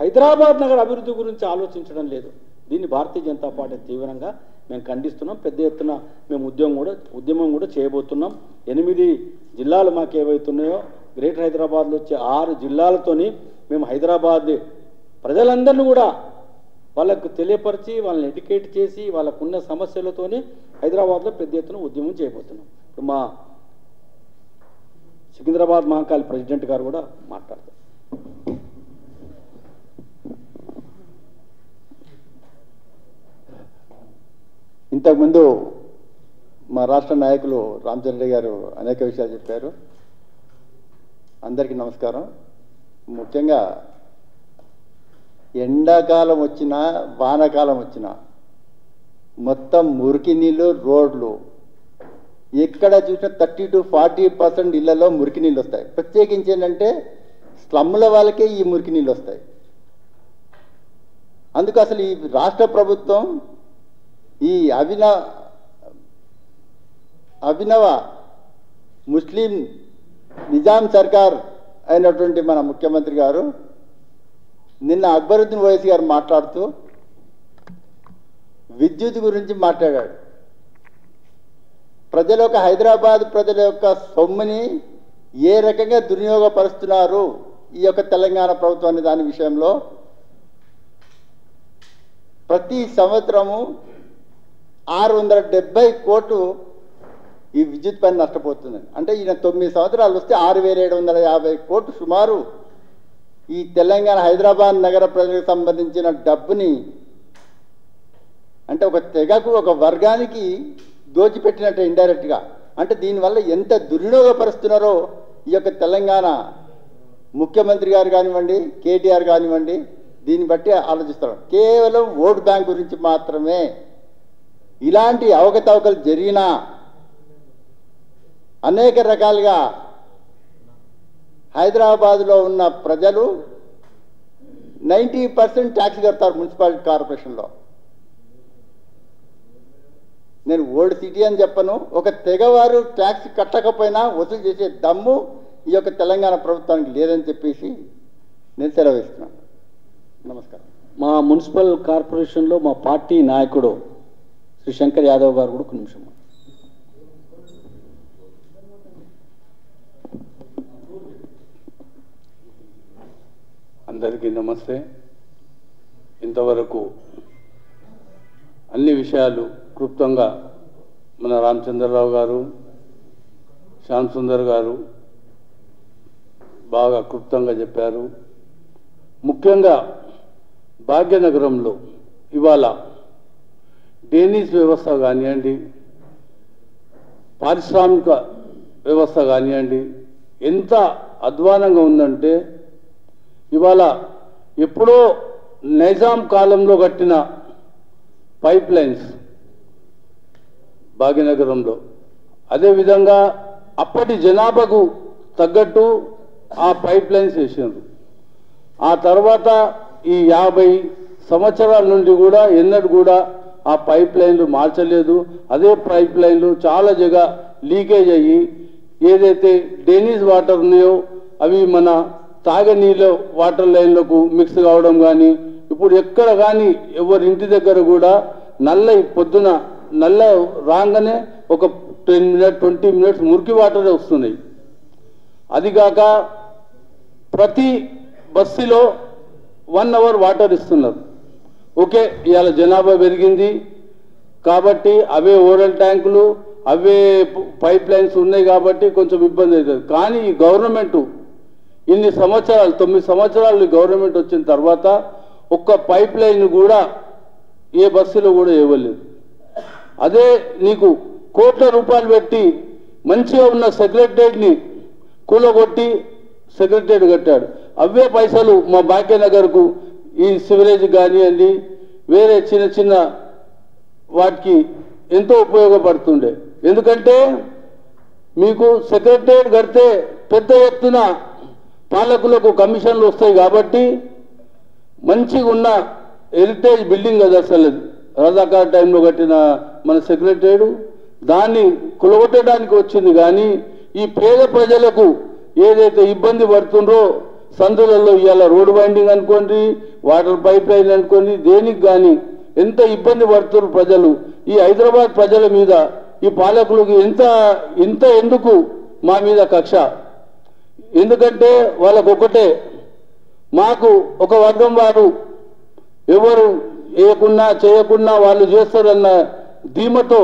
హైదరాబాద్ నగర అభివృద్ధి గురించి ఆలోచించడం లేదు. దీన్ని భారతీయ జనతా పార్టీ తీవ్రంగా మేము ఖండిస్తున్నాం. పెద్ద ఎత్తున మేము ఉద్యమం కూడా ఉద్యమం కూడా చేయబోతున్నాం. ఎనిమిది జిల్లాలు మాకు ఏవైతున్నాయో గ్రేటర్ హైదరాబాద్లో వచ్చే ఆరు జిల్లాలతోని మేము హైదరాబాద్ ప్రజలందరినీ కూడా వాళ్ళకు తెలియపరిచి వాళ్ళని ఎడ్యుకేట్ చేసి వాళ్ళకున్న సమస్యలతోనే హైదరాబాద్లో పెద్ద ఎత్తున ఉద్యమం చేయబోతున్నాం. ఇప్పుడు మా సికింద్రాబాద్ మహాకాళి ప్రెసిడెంట్ గారు కూడా మాట్లాడతారు. ఇంతకుముందు మా రాష్ట్ర నాయకులు రామచంద్ర గారు అనేక విషయాలు చెప్పారు. అందరికీ నమస్కారం. ముఖ్యంగా ఎండాకాలం వచ్చినా వానాకాలం వచ్చినా మొత్తం మురికి నీళ్ళు రోడ్లు. ఎక్కడ చూసినా థర్టీ టు ఫార్టీ పర్సెంట్ ఇళ్ళలో మురికి నీళ్ళు వస్తాయి. ప్రత్యేకించి ఏంటంటే స్లమ్ల వాళ్ళకే ఈ మురికి నీళ్ళు వస్తాయి. అందుకు అసలు ఈ రాష్ట్ర ప్రభుత్వం ఈ అభిన అభినవ ముస్లిం నిజాం సర్కార్ అయినటువంటి మన ముఖ్యమంత్రి గారు నిన్న అక్బరుద్దీన్ ఓవైసీ గారు మాట్లాడుతూ విద్యుత్ గురించి మాట్లాడాడు. ప్రజల యొక్క హైదరాబాద్ ప్రజల యొక్క సొమ్ముని ఏ రకంగా దుర్వినియోగపరుస్తున్నారు ఈ యొక్క తెలంగాణ ప్రభుత్వం అనే దాని విషయంలో ప్రతి సంవత్సరము ఆరు వందల డెబ్బై కోట్లు ఈ విద్యుత్ పైన నష్టపోతుంది అంటే ఈయన తొమ్మిది సంవత్సరాలు వస్తే ఆరు వేల ఏడు వందల యాభై కోట్లు సుమారు ఈ తెలంగాణ హైదరాబాద్ నగర ప్రజలకు సంబంధించిన డబ్బుని అంటే ఒక తెగకు ఒక వర్గానికి దోచిపెట్టినట్టు ఇండైరెక్ట్గా అంటే దీనివల్ల ఎంత దుర్వినియోగపరుస్తున్నారో ఈ యొక్క తెలంగాణ ముఖ్యమంత్రి గారు కానివ్వండి కేటీఆర్ కానివ్వండి దీన్ని బట్టి ఆలోచిస్తారు కేవలం ఓటు బ్యాంక్ గురించి మాత్రమే ఇలాంటి అవకతవకలు జరిగినా అనేక రకాలుగా హైదరాబాద్లో ఉన్న ప్రజలు నైంటీ పర్సెంట్ ట్యాక్స్ కడతారు మున్సిపాలిటీ కార్పొరేషన్లో. నేను ఓల్డ్ సిటీ అని చెప్పను. ఒక తెగవారు ట్యాక్స్ కట్టకపోయినా వసూలు చేసే దమ్ము ఈ యొక్క తెలంగాణ ప్రభుత్వానికి లేదని చెప్పేసి నేను సెలవిస్తున్నాను నమస్కారం. మా మున్సిపల్ కార్పొరేషన్లో మా పార్టీ నాయకుడు శ్రీ శంకర్ యాదవ్ గారు కూడా ఒక నిమిషం అందరికీ నమస్తే. ఇంతవరకు అన్ని విషయాలు క్లుప్తంగా మన రామచంద్రరావు గారు శ్యామ్ సుందర్ గారు బాగా క్లుప్తంగా చెప్పారు. ముఖ్యంగా భాగ్యనగరంలో ఇవాళ డేనీస్ వ్యవస్థ కానివ్వండి పారిశ్రామిక వ్యవస్థ కానివ్వండి ఎంత అధ్వానంగా ఉందంటే ఇవాళ ఎప్పుడో నైజాం కాలంలో కట్టిన పైప్ లైన్స్ భాగ్యనగరంలో. అదేవిధంగా అప్పటి జనాభాకు తగ్గట్టు ఆ పైప్ లైన్స్ వేసినారు ఆ తర్వాత ఈ యాభై సంవత్సరాల నుండి కూడా ఎన్నడూ కూడా ఆ పైప్ లైన్లు మార్చలేదు. అదే పైప్ లైన్లు చాలా జగ లీకేజ్ అయ్యి ఏదైతే డేనీస్ వాటర్ ఉన్నాయో అవి మన తాగనీళ్ళు వాటర్ లైన్లకు మిక్స్ కావడం కానీ ఇప్పుడు ఎక్కడ కానీ ఎవరి ఇంటి దగ్గర కూడా నల్ల పొద్దున నల్ల రాగానే ఒక టెన్ మినిట్ ట్వంటీ మినిట్స్ మురికి వాటరే వస్తున్నాయి. అది కాక ప్రతి బస్సులో వన్ అవర్ వాటర్ ఇస్తున్నారు. ఓకే ఇవాళ జనాభా పెరిగింది. కాబట్టి అవే ఓరల్ ట్యాంకులు అవే పైప్ లైన్స్ ఉన్నాయి కాబట్టి కొంచెం ఇబ్బంది అవుతుంది. కానీ ఈ గవర్నమెంట్ ఇన్ని సంవత్సరాలు తొమ్మిది సంవత్సరాలు గవర్నమెంట్ వచ్చిన తర్వాత ఒక్క పైప్ లైన్ కూడా ఏ బస్సులో కూడా ఇవ్వలేదు. అదే నీకు కోట్ల రూపాయలు పెట్టి మంచిగా ఉన్న సెక్రటరేట్ని కూలగొట్టి సెక్రటరేట్ కట్టాడు. అవే పైసలు మా భాగ్యనగర్కు ఈ సివరేజ్ కానివ్వండి వేరే చిన్న చిన్న వాటికి ఎంతో ఉపయోగపడుతుండే. ఎందుకంటే మీకు సెక్రటరేట్ కడితే పెద్ద ఎత్తున పాలకులకు కమిషన్లు వస్తాయి కాబట్టి మంచిగా ఉన్న హెరిటేజ్ బిల్డింగ్ అది అసలు రజాకార్ టైంలో కట్టిన మన సెక్రటరీడు దాన్ని కులగొట్టడానికి వచ్చింది కానీ ఈ పేద ప్రజలకు ఏదైతే ఇబ్బంది పడుతుండ్రో సందులలో ఇవాళ రోడ్ బైండింగ్ అనుకోండి వాటర్ పైప్ లైన్ అనుకోండి దేనికి కానీ ఎంత ఇబ్బంది పడుతున్నారు ప్రజలు? ఈ హైదరాబాద్ ప్రజల మీద ఈ పాలకులకు ఎంత ఇంత ఎందుకు మా మీద కక్ష? ఎందుకంటే వాళ్ళకు ఒకటే మాకు ఒక వర్గం వారు ఎవరు వేయకున్నా చేయకున్నా వాళ్ళు చేస్తారన్న ధీమతో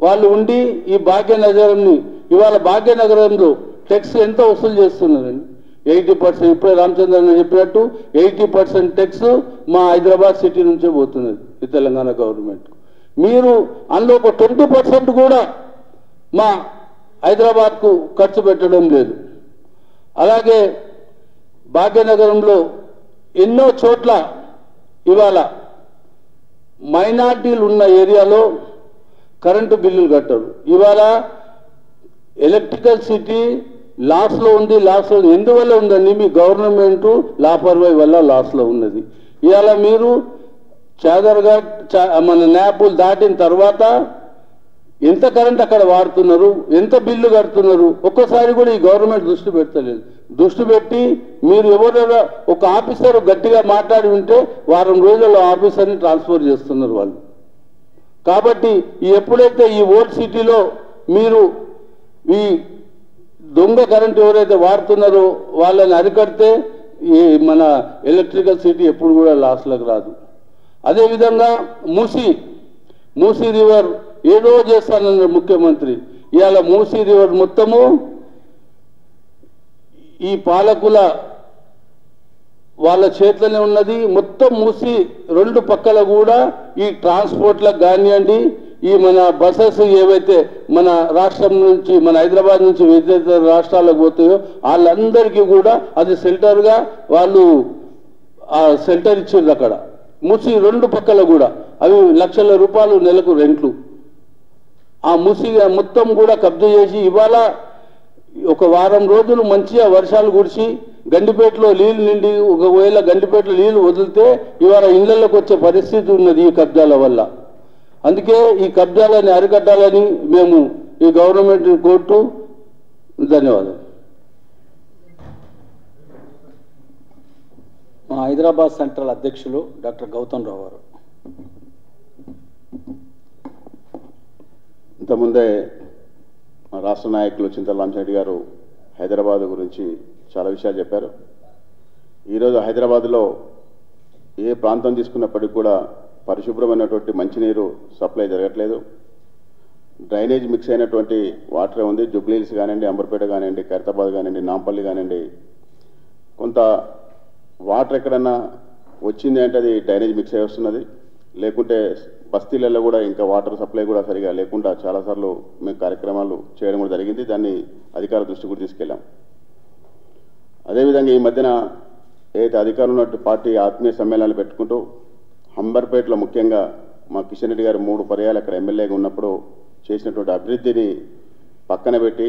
వాళ్ళు ఉండి ఈ భాగ్యనగరంని ఇవాళ భాగ్యనగరంలో టెక్స్ ఎంత వసూలు చేస్తున్నారండి? ఎయిటీ పర్సెంట్ ఇప్పుడే రామచంద్రన్ చెప్పినట్టు ఎయిటీ పర్సెంట్ టెక్స్ మా హైదరాబాద్ సిటీ నుంచే పోతున్నది ఈ తెలంగాణ గవర్నమెంట్ మీరు అందులో ఒక ట్వంటీ పర్సెంట్ కూడా మా హైదరాబాద్కు ఖర్చు పెట్టడం లేదు. అలాగే భాగ్యనగరంలో ఎన్నో చోట్ల ఇవాళ మైనార్టీలు ఉన్న ఏరియాలో కరెంటు బిల్లులు కట్టరు. ఇవాళ ఎలక్ట్రికల్ సిటీ లాస్లో ఉంది లాస్లో ఉంది. ఎందువల్ల ఉందండి? మీ గవర్నమెంట్ లాపర్వై వల్ల లాస్లో ఉన్నది. ఇవాళ మీరు చాదర్ఘాట్ చా మన న్యాపులు దాటిన తర్వాత ఎంత కరెంట్ అక్కడ వాడుతున్నారు? ఎంత బిల్లు కడుతున్నారు? ఒక్కసారి కూడా ఈ గవర్నమెంట్ దృష్టి పెట్టలేదు దృష్టి పెట్టి మీరు ఎవరైనా ఒక ఆఫీసర్ గట్టిగా మాట్లాడి ఉంటే వారం రోజుల్లో ఆఫీసర్ని ట్రాన్స్ఫర్ చేస్తున్నారు వాళ్ళు. కాబట్టి ఎప్పుడైతే ఈ ఓల్డ్ సిటీలో మీరు ఈ దొంగ కరెంట్ ఎవరైతే వాడుతున్నారో వాళ్ళని అరికడితే ఈ మన ఎలక్ట్రికల్ సిటీ ఎప్పుడు కూడా లాస్లకు రాదు. అదేవిధంగా మూసి మూసి రివర్ ఏదో చేస్తానన్న ముఖ్యమంత్రి. ఇవాళ మూసీ రివర్ మొత్తము ఈ పాలకుల వాళ్ళ చేతిలోనే ఉన్నది. మొత్తం మూసి రెండు పక్కల కూడా ఈ ట్రాన్స్పోర్ట్లకు కానివ్వండి ఈ మన బస్సెస్ ఏవైతే మన రాష్ట్రం నుంచి మన హైదరాబాద్ నుంచి వివిధ రాష్ట్రాలకు పోతాయో వాళ్ళందరికీ కూడా అది సెంటర్గా వాళ్ళు ఆ సెంటర్ ఇచ్చింది అక్కడ. మూసి రెండు పక్కల కూడా. అవి లక్షల రూపాయలు నెలకు రెంట్లు. ఆ ముసి మొత్తం కూడా కబ్జా చేసి ఇవాళ ఒక వారం రోజులు మంచిగా వర్షాలు కురిసి గండిపేటలో నీళ్ళు నిండి ఒకవేళ గండిపేటలో నీళ్ళు వదిలితే ఇవాళ ఇళ్ళలోకి వచ్చే పరిస్థితి ఉన్నది ఈ కబ్జాల వల్ల. అందుకే ఈ కబ్జాలని అరికట్టాలని మేము ఈ గవర్నమెంట్ కోర్టు ధన్యవాదాలు. మా హైదరాబాద్ సెంట్రల్ అధ్యక్షులు డాక్టర్ గౌతమ్ రావు గారు. ఇంతకుముందే మా రాష్ట్ర నాయకులు చింతల రామచంద్ర గారు హైదరాబాద్ గురించి చాలా విషయాలు చెప్పారు. ఈరోజు హైదరాబాద్లో ఏ ప్రాంతం తీసుకున్నప్పటికీ కూడా పరిశుభ్రమైనటువంటి మంచినీరు సప్లై జరగట్లేదు. డ్రైనేజ్ మిక్స్ అయినటువంటి వాటరే ఉంది. జుబ్లీల్స్ కానివ్వండి అంబర్పేట కానివ్వండి ఖైరతాబాద్ కానివ్వండి నాంపల్లి కానివ్వండి. కొంత వాటర్ ఎక్కడన్నా వచ్చింది అంటే అది డ్రైనేజ్ మిక్స్ అయి వస్తున్నది. లేకుంటే బస్తీలలో కూడా ఇంకా వాటర్ సప్లై కూడా సరిగా లేకుండా చాలాసార్లు మేము కార్యక్రమాలు చేయడం కూడా జరిగింది. దాన్ని అధికారుల దృష్టి కూడా తీసుకెళ్ళాం. అదేవిధంగా ఈ మధ్యన ఏదైతే అధికారులు ఉన్నట్టు పార్టీ ఆత్మీయ సమ్మేళనాలు పెట్టుకుంటూ హంబర్పేటలో ముఖ్యంగా మా కిషన్ రెడ్డి గారు మూడు పర్యాలు అక్కడ ఎమ్మెల్యేగా ఉన్నప్పుడు చేసినటువంటి అభివృద్ధిని పక్కన పెట్టి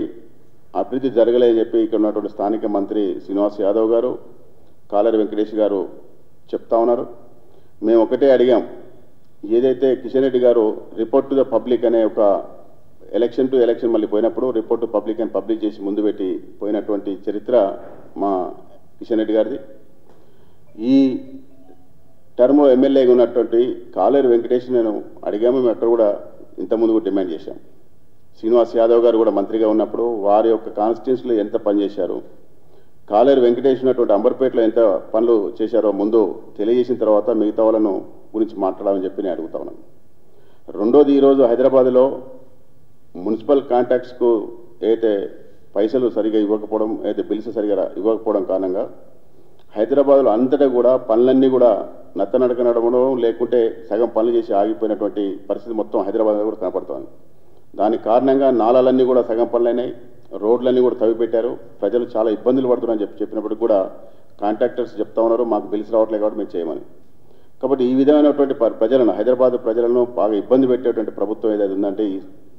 అభివృద్ధి జరగలేదని చెప్పి ఇక్కడ ఉన్నటువంటి స్థానిక మంత్రి శ్రీనివాస్ యాదవ్ గారు కాలరి వెంకటేష్ గారు చెప్తా ఉన్నారు. మేము ఒకటే అడిగాం ఏదైతే కిషన్ రెడ్డి గారు రిపోర్ట్ టు ద పబ్లిక్ అనే ఒక ఎలక్షన్ టు ఎలక్షన్ మళ్ళీ పోయినప్పుడు రిపోర్ట్ టు పబ్లిక్ అని పబ్లిక్ చేసి ముందు పెట్టి పోయినటువంటి చరిత్ర మా కిషన్ రెడ్డి గారిది. ఈ టర్మ్ ఎమ్మెల్యేగా ఉన్నటువంటి కాలేరు వెంకటేష్ నేను అడిగాము మేము అక్కడ కూడా ఇంతకుముందు డిమాండ్ చేశాం. శ్రీనివాస్ యాదవ్ గారు కూడా మంత్రిగా ఉన్నప్పుడు వారి యొక్క కాన్స్టిట్యూన్సీలో ఎంత పనిచేశారు కాలేరు వెంకటేష్ ఉన్నటువంటి అంబర్పేటలో ఎంత పనులు చేశారో ముందు తెలియజేసిన తర్వాత మిగతా వాళ్ళను గురించి మాట్లాడాలని చెప్పి నేను అడుగుతా ఉన్నాను. రెండోది ఈరోజు హైదరాబాద్లో మున్సిపల్ కాంట్రాక్ట్స్కు అయితే పైసలు సరిగా ఇవ్వకపోవడం అయితే బిల్స్ సరిగా ఇవ్వకపోవడం కారణంగా హైదరాబాద్లో అంతటా కూడా పనులన్నీ కూడా నత్తనడక నడవడం లేకుంటే సగం పనులు చేసి ఆగిపోయినటువంటి పరిస్థితి మొత్తం హైదరాబాద్లో కూడా కనపడుతోంది. దానికి కారణంగా నాలాలన్నీ కూడా సగం పనులైనాయి. రోడ్లన్నీ కూడా తవ్విపెట్టారు. ప్రజలు చాలా ఇబ్బందులు పడుతున్నారని చెప్పి చెప్పినప్పుడు కూడా కాంట్రాక్టర్స్ చెప్తా ఉన్నారు మాకు బిల్స్ రావట్లేదు కాబట్టి మేము చేయమని. కాబట్టి ఈ విధమైనటువంటి ప్రజలను హైదరాబాద్ ప్రజలను బాగా ఇబ్బంది పెట్టేటువంటి ప్రభుత్వం ఏదైతే ఉందంటే ఈ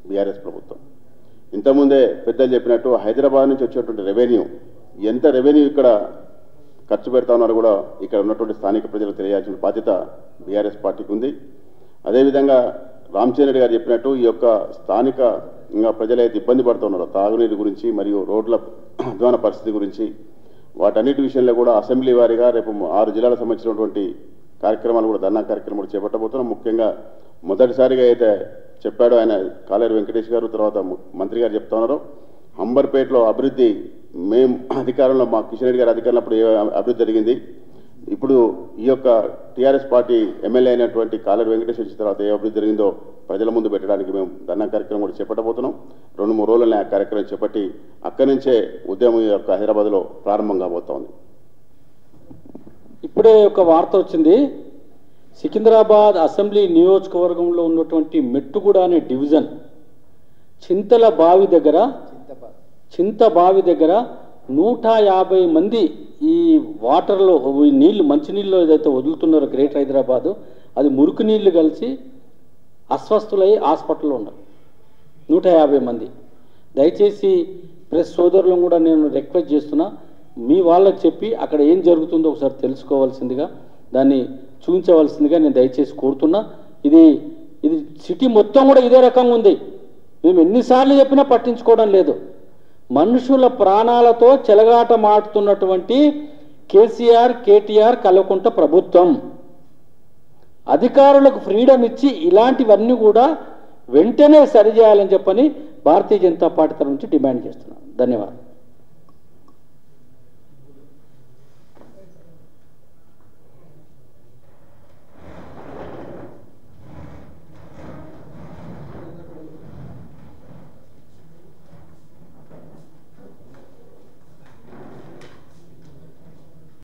బీఆర్ఎస్ ప్రభుత్వం. ఇంతకుముందే పెద్దలు చెప్పినట్టు హైదరాబాద్ నుంచి వచ్చేటువంటి రెవెన్యూ ఎంత రెవెన్యూ ఇక్కడ ఖర్చు పెడతా ఉన్నారు కూడా ఇక్కడ ఉన్నటువంటి స్థానిక ప్రజలకు తెలియాల్సిన బాధ్యత బీఆర్ఎస్ పార్టీకి ఉంది. అదేవిధంగా రామచంద్ర గారు చెప్పినట్టు ఈ యొక్క స్థానికంగా ప్రజలైతే ఇబ్బంది పడుతున్నారో తాగునీరు గురించి మరియు రోడ్ల అధ్వాన పరిస్థితి గురించి వాటన్నిటి విషయంలో కూడా అసెంబ్లీ వారిగా రేపు ఆరు జిల్లాలకు సంబంధించినటువంటి కార్యక్రమాలు కూడా ధర్నా కార్యక్రమాలు చేపట్టబోతున్నాం. ముఖ్యంగా మొదటిసారిగా అయితే చెప్పాడో ఆయన కాలేరు వెంకటేష్ గారు తర్వాత మంత్రి గారు చెప్తా ఉన్నారు. అంబర్పేటలో అభివృద్ధి మేము అధికారంలో మా కిషన్ రెడ్డి గారు అధికారంలో అప్పుడు ఏ అభివృద్ధి జరిగింది? ఇప్పుడు ఈ యొక్క టీఆర్ఎస్ పార్టీ ఎమ్మెల్యే అయినటువంటి కాలేరు వెంకటేష్ వచ్చిన తర్వాత ఏ అభివృద్ధి జరిగిందో ప్రజల ముందు పెట్టడానికి మేము ధర్నా కార్యక్రమం కూడా చేపట్టబోతున్నాం. రెండు మూడు రోజులనే ఆ కార్యక్రమం చేపట్టి అక్కడి నుంచే ఉద్యమం ఈ యొక్క హైదరాబాద్లో ప్రారంభం కాబోతోంది ఇప్పుడే ఒక వార్త వచ్చింది. సికింద్రాబాద్ అసెంబ్లీ నియోజకవర్గంలో ఉన్నటువంటి మెట్టుగూడ అనే డివిజన్ చింతల బావి దగ్గర చింత బావి దగ్గర నూట యాభై మంది ఈ వాటర్లో ఈ నీళ్ళు మంచినీళ్ళు ఏదైతే వదులుతున్నారో గ్రేటర్ హైదరాబాదు అది మురికి నీళ్ళు కలిసి అస్వస్థులై హాస్పిటల్లో ఉన్నారు. నూట యాభై మంది. దయచేసి ప్రెస్ సోదరులను కూడా నేను రిక్వెస్ట్ చేస్తున్నా మీ వాళ్ళకి చెప్పి అక్కడ ఏం జరుగుతుందో ఒకసారి తెలుసుకోవాల్సిందిగా దాన్ని చూపించవలసిందిగా నేను దయచేసి కోరుతున్నా. ఇది ఇది సిటీ మొత్తం కూడా ఇదే రకంగా ఉంది. మేము ఎన్నిసార్లు చెప్పినా పట్టించుకోవడం లేదు. మనుషుల ప్రాణాలతో చెలగాటమాడుతున్నటువంటి కేసీఆర్ కేటీఆర్ కలవకుంట ప్రభుత్వం. అధికారులకు ఫ్రీడమ్ ఇచ్చి ఇలాంటివన్నీ కూడా వెంటనే సరిచేయాలని చెప్పని భారతీయ జనతా పార్టీ తరఫు నుంచి డిమాండ్ చేస్తున్నాను. ధన్యవాదాలు.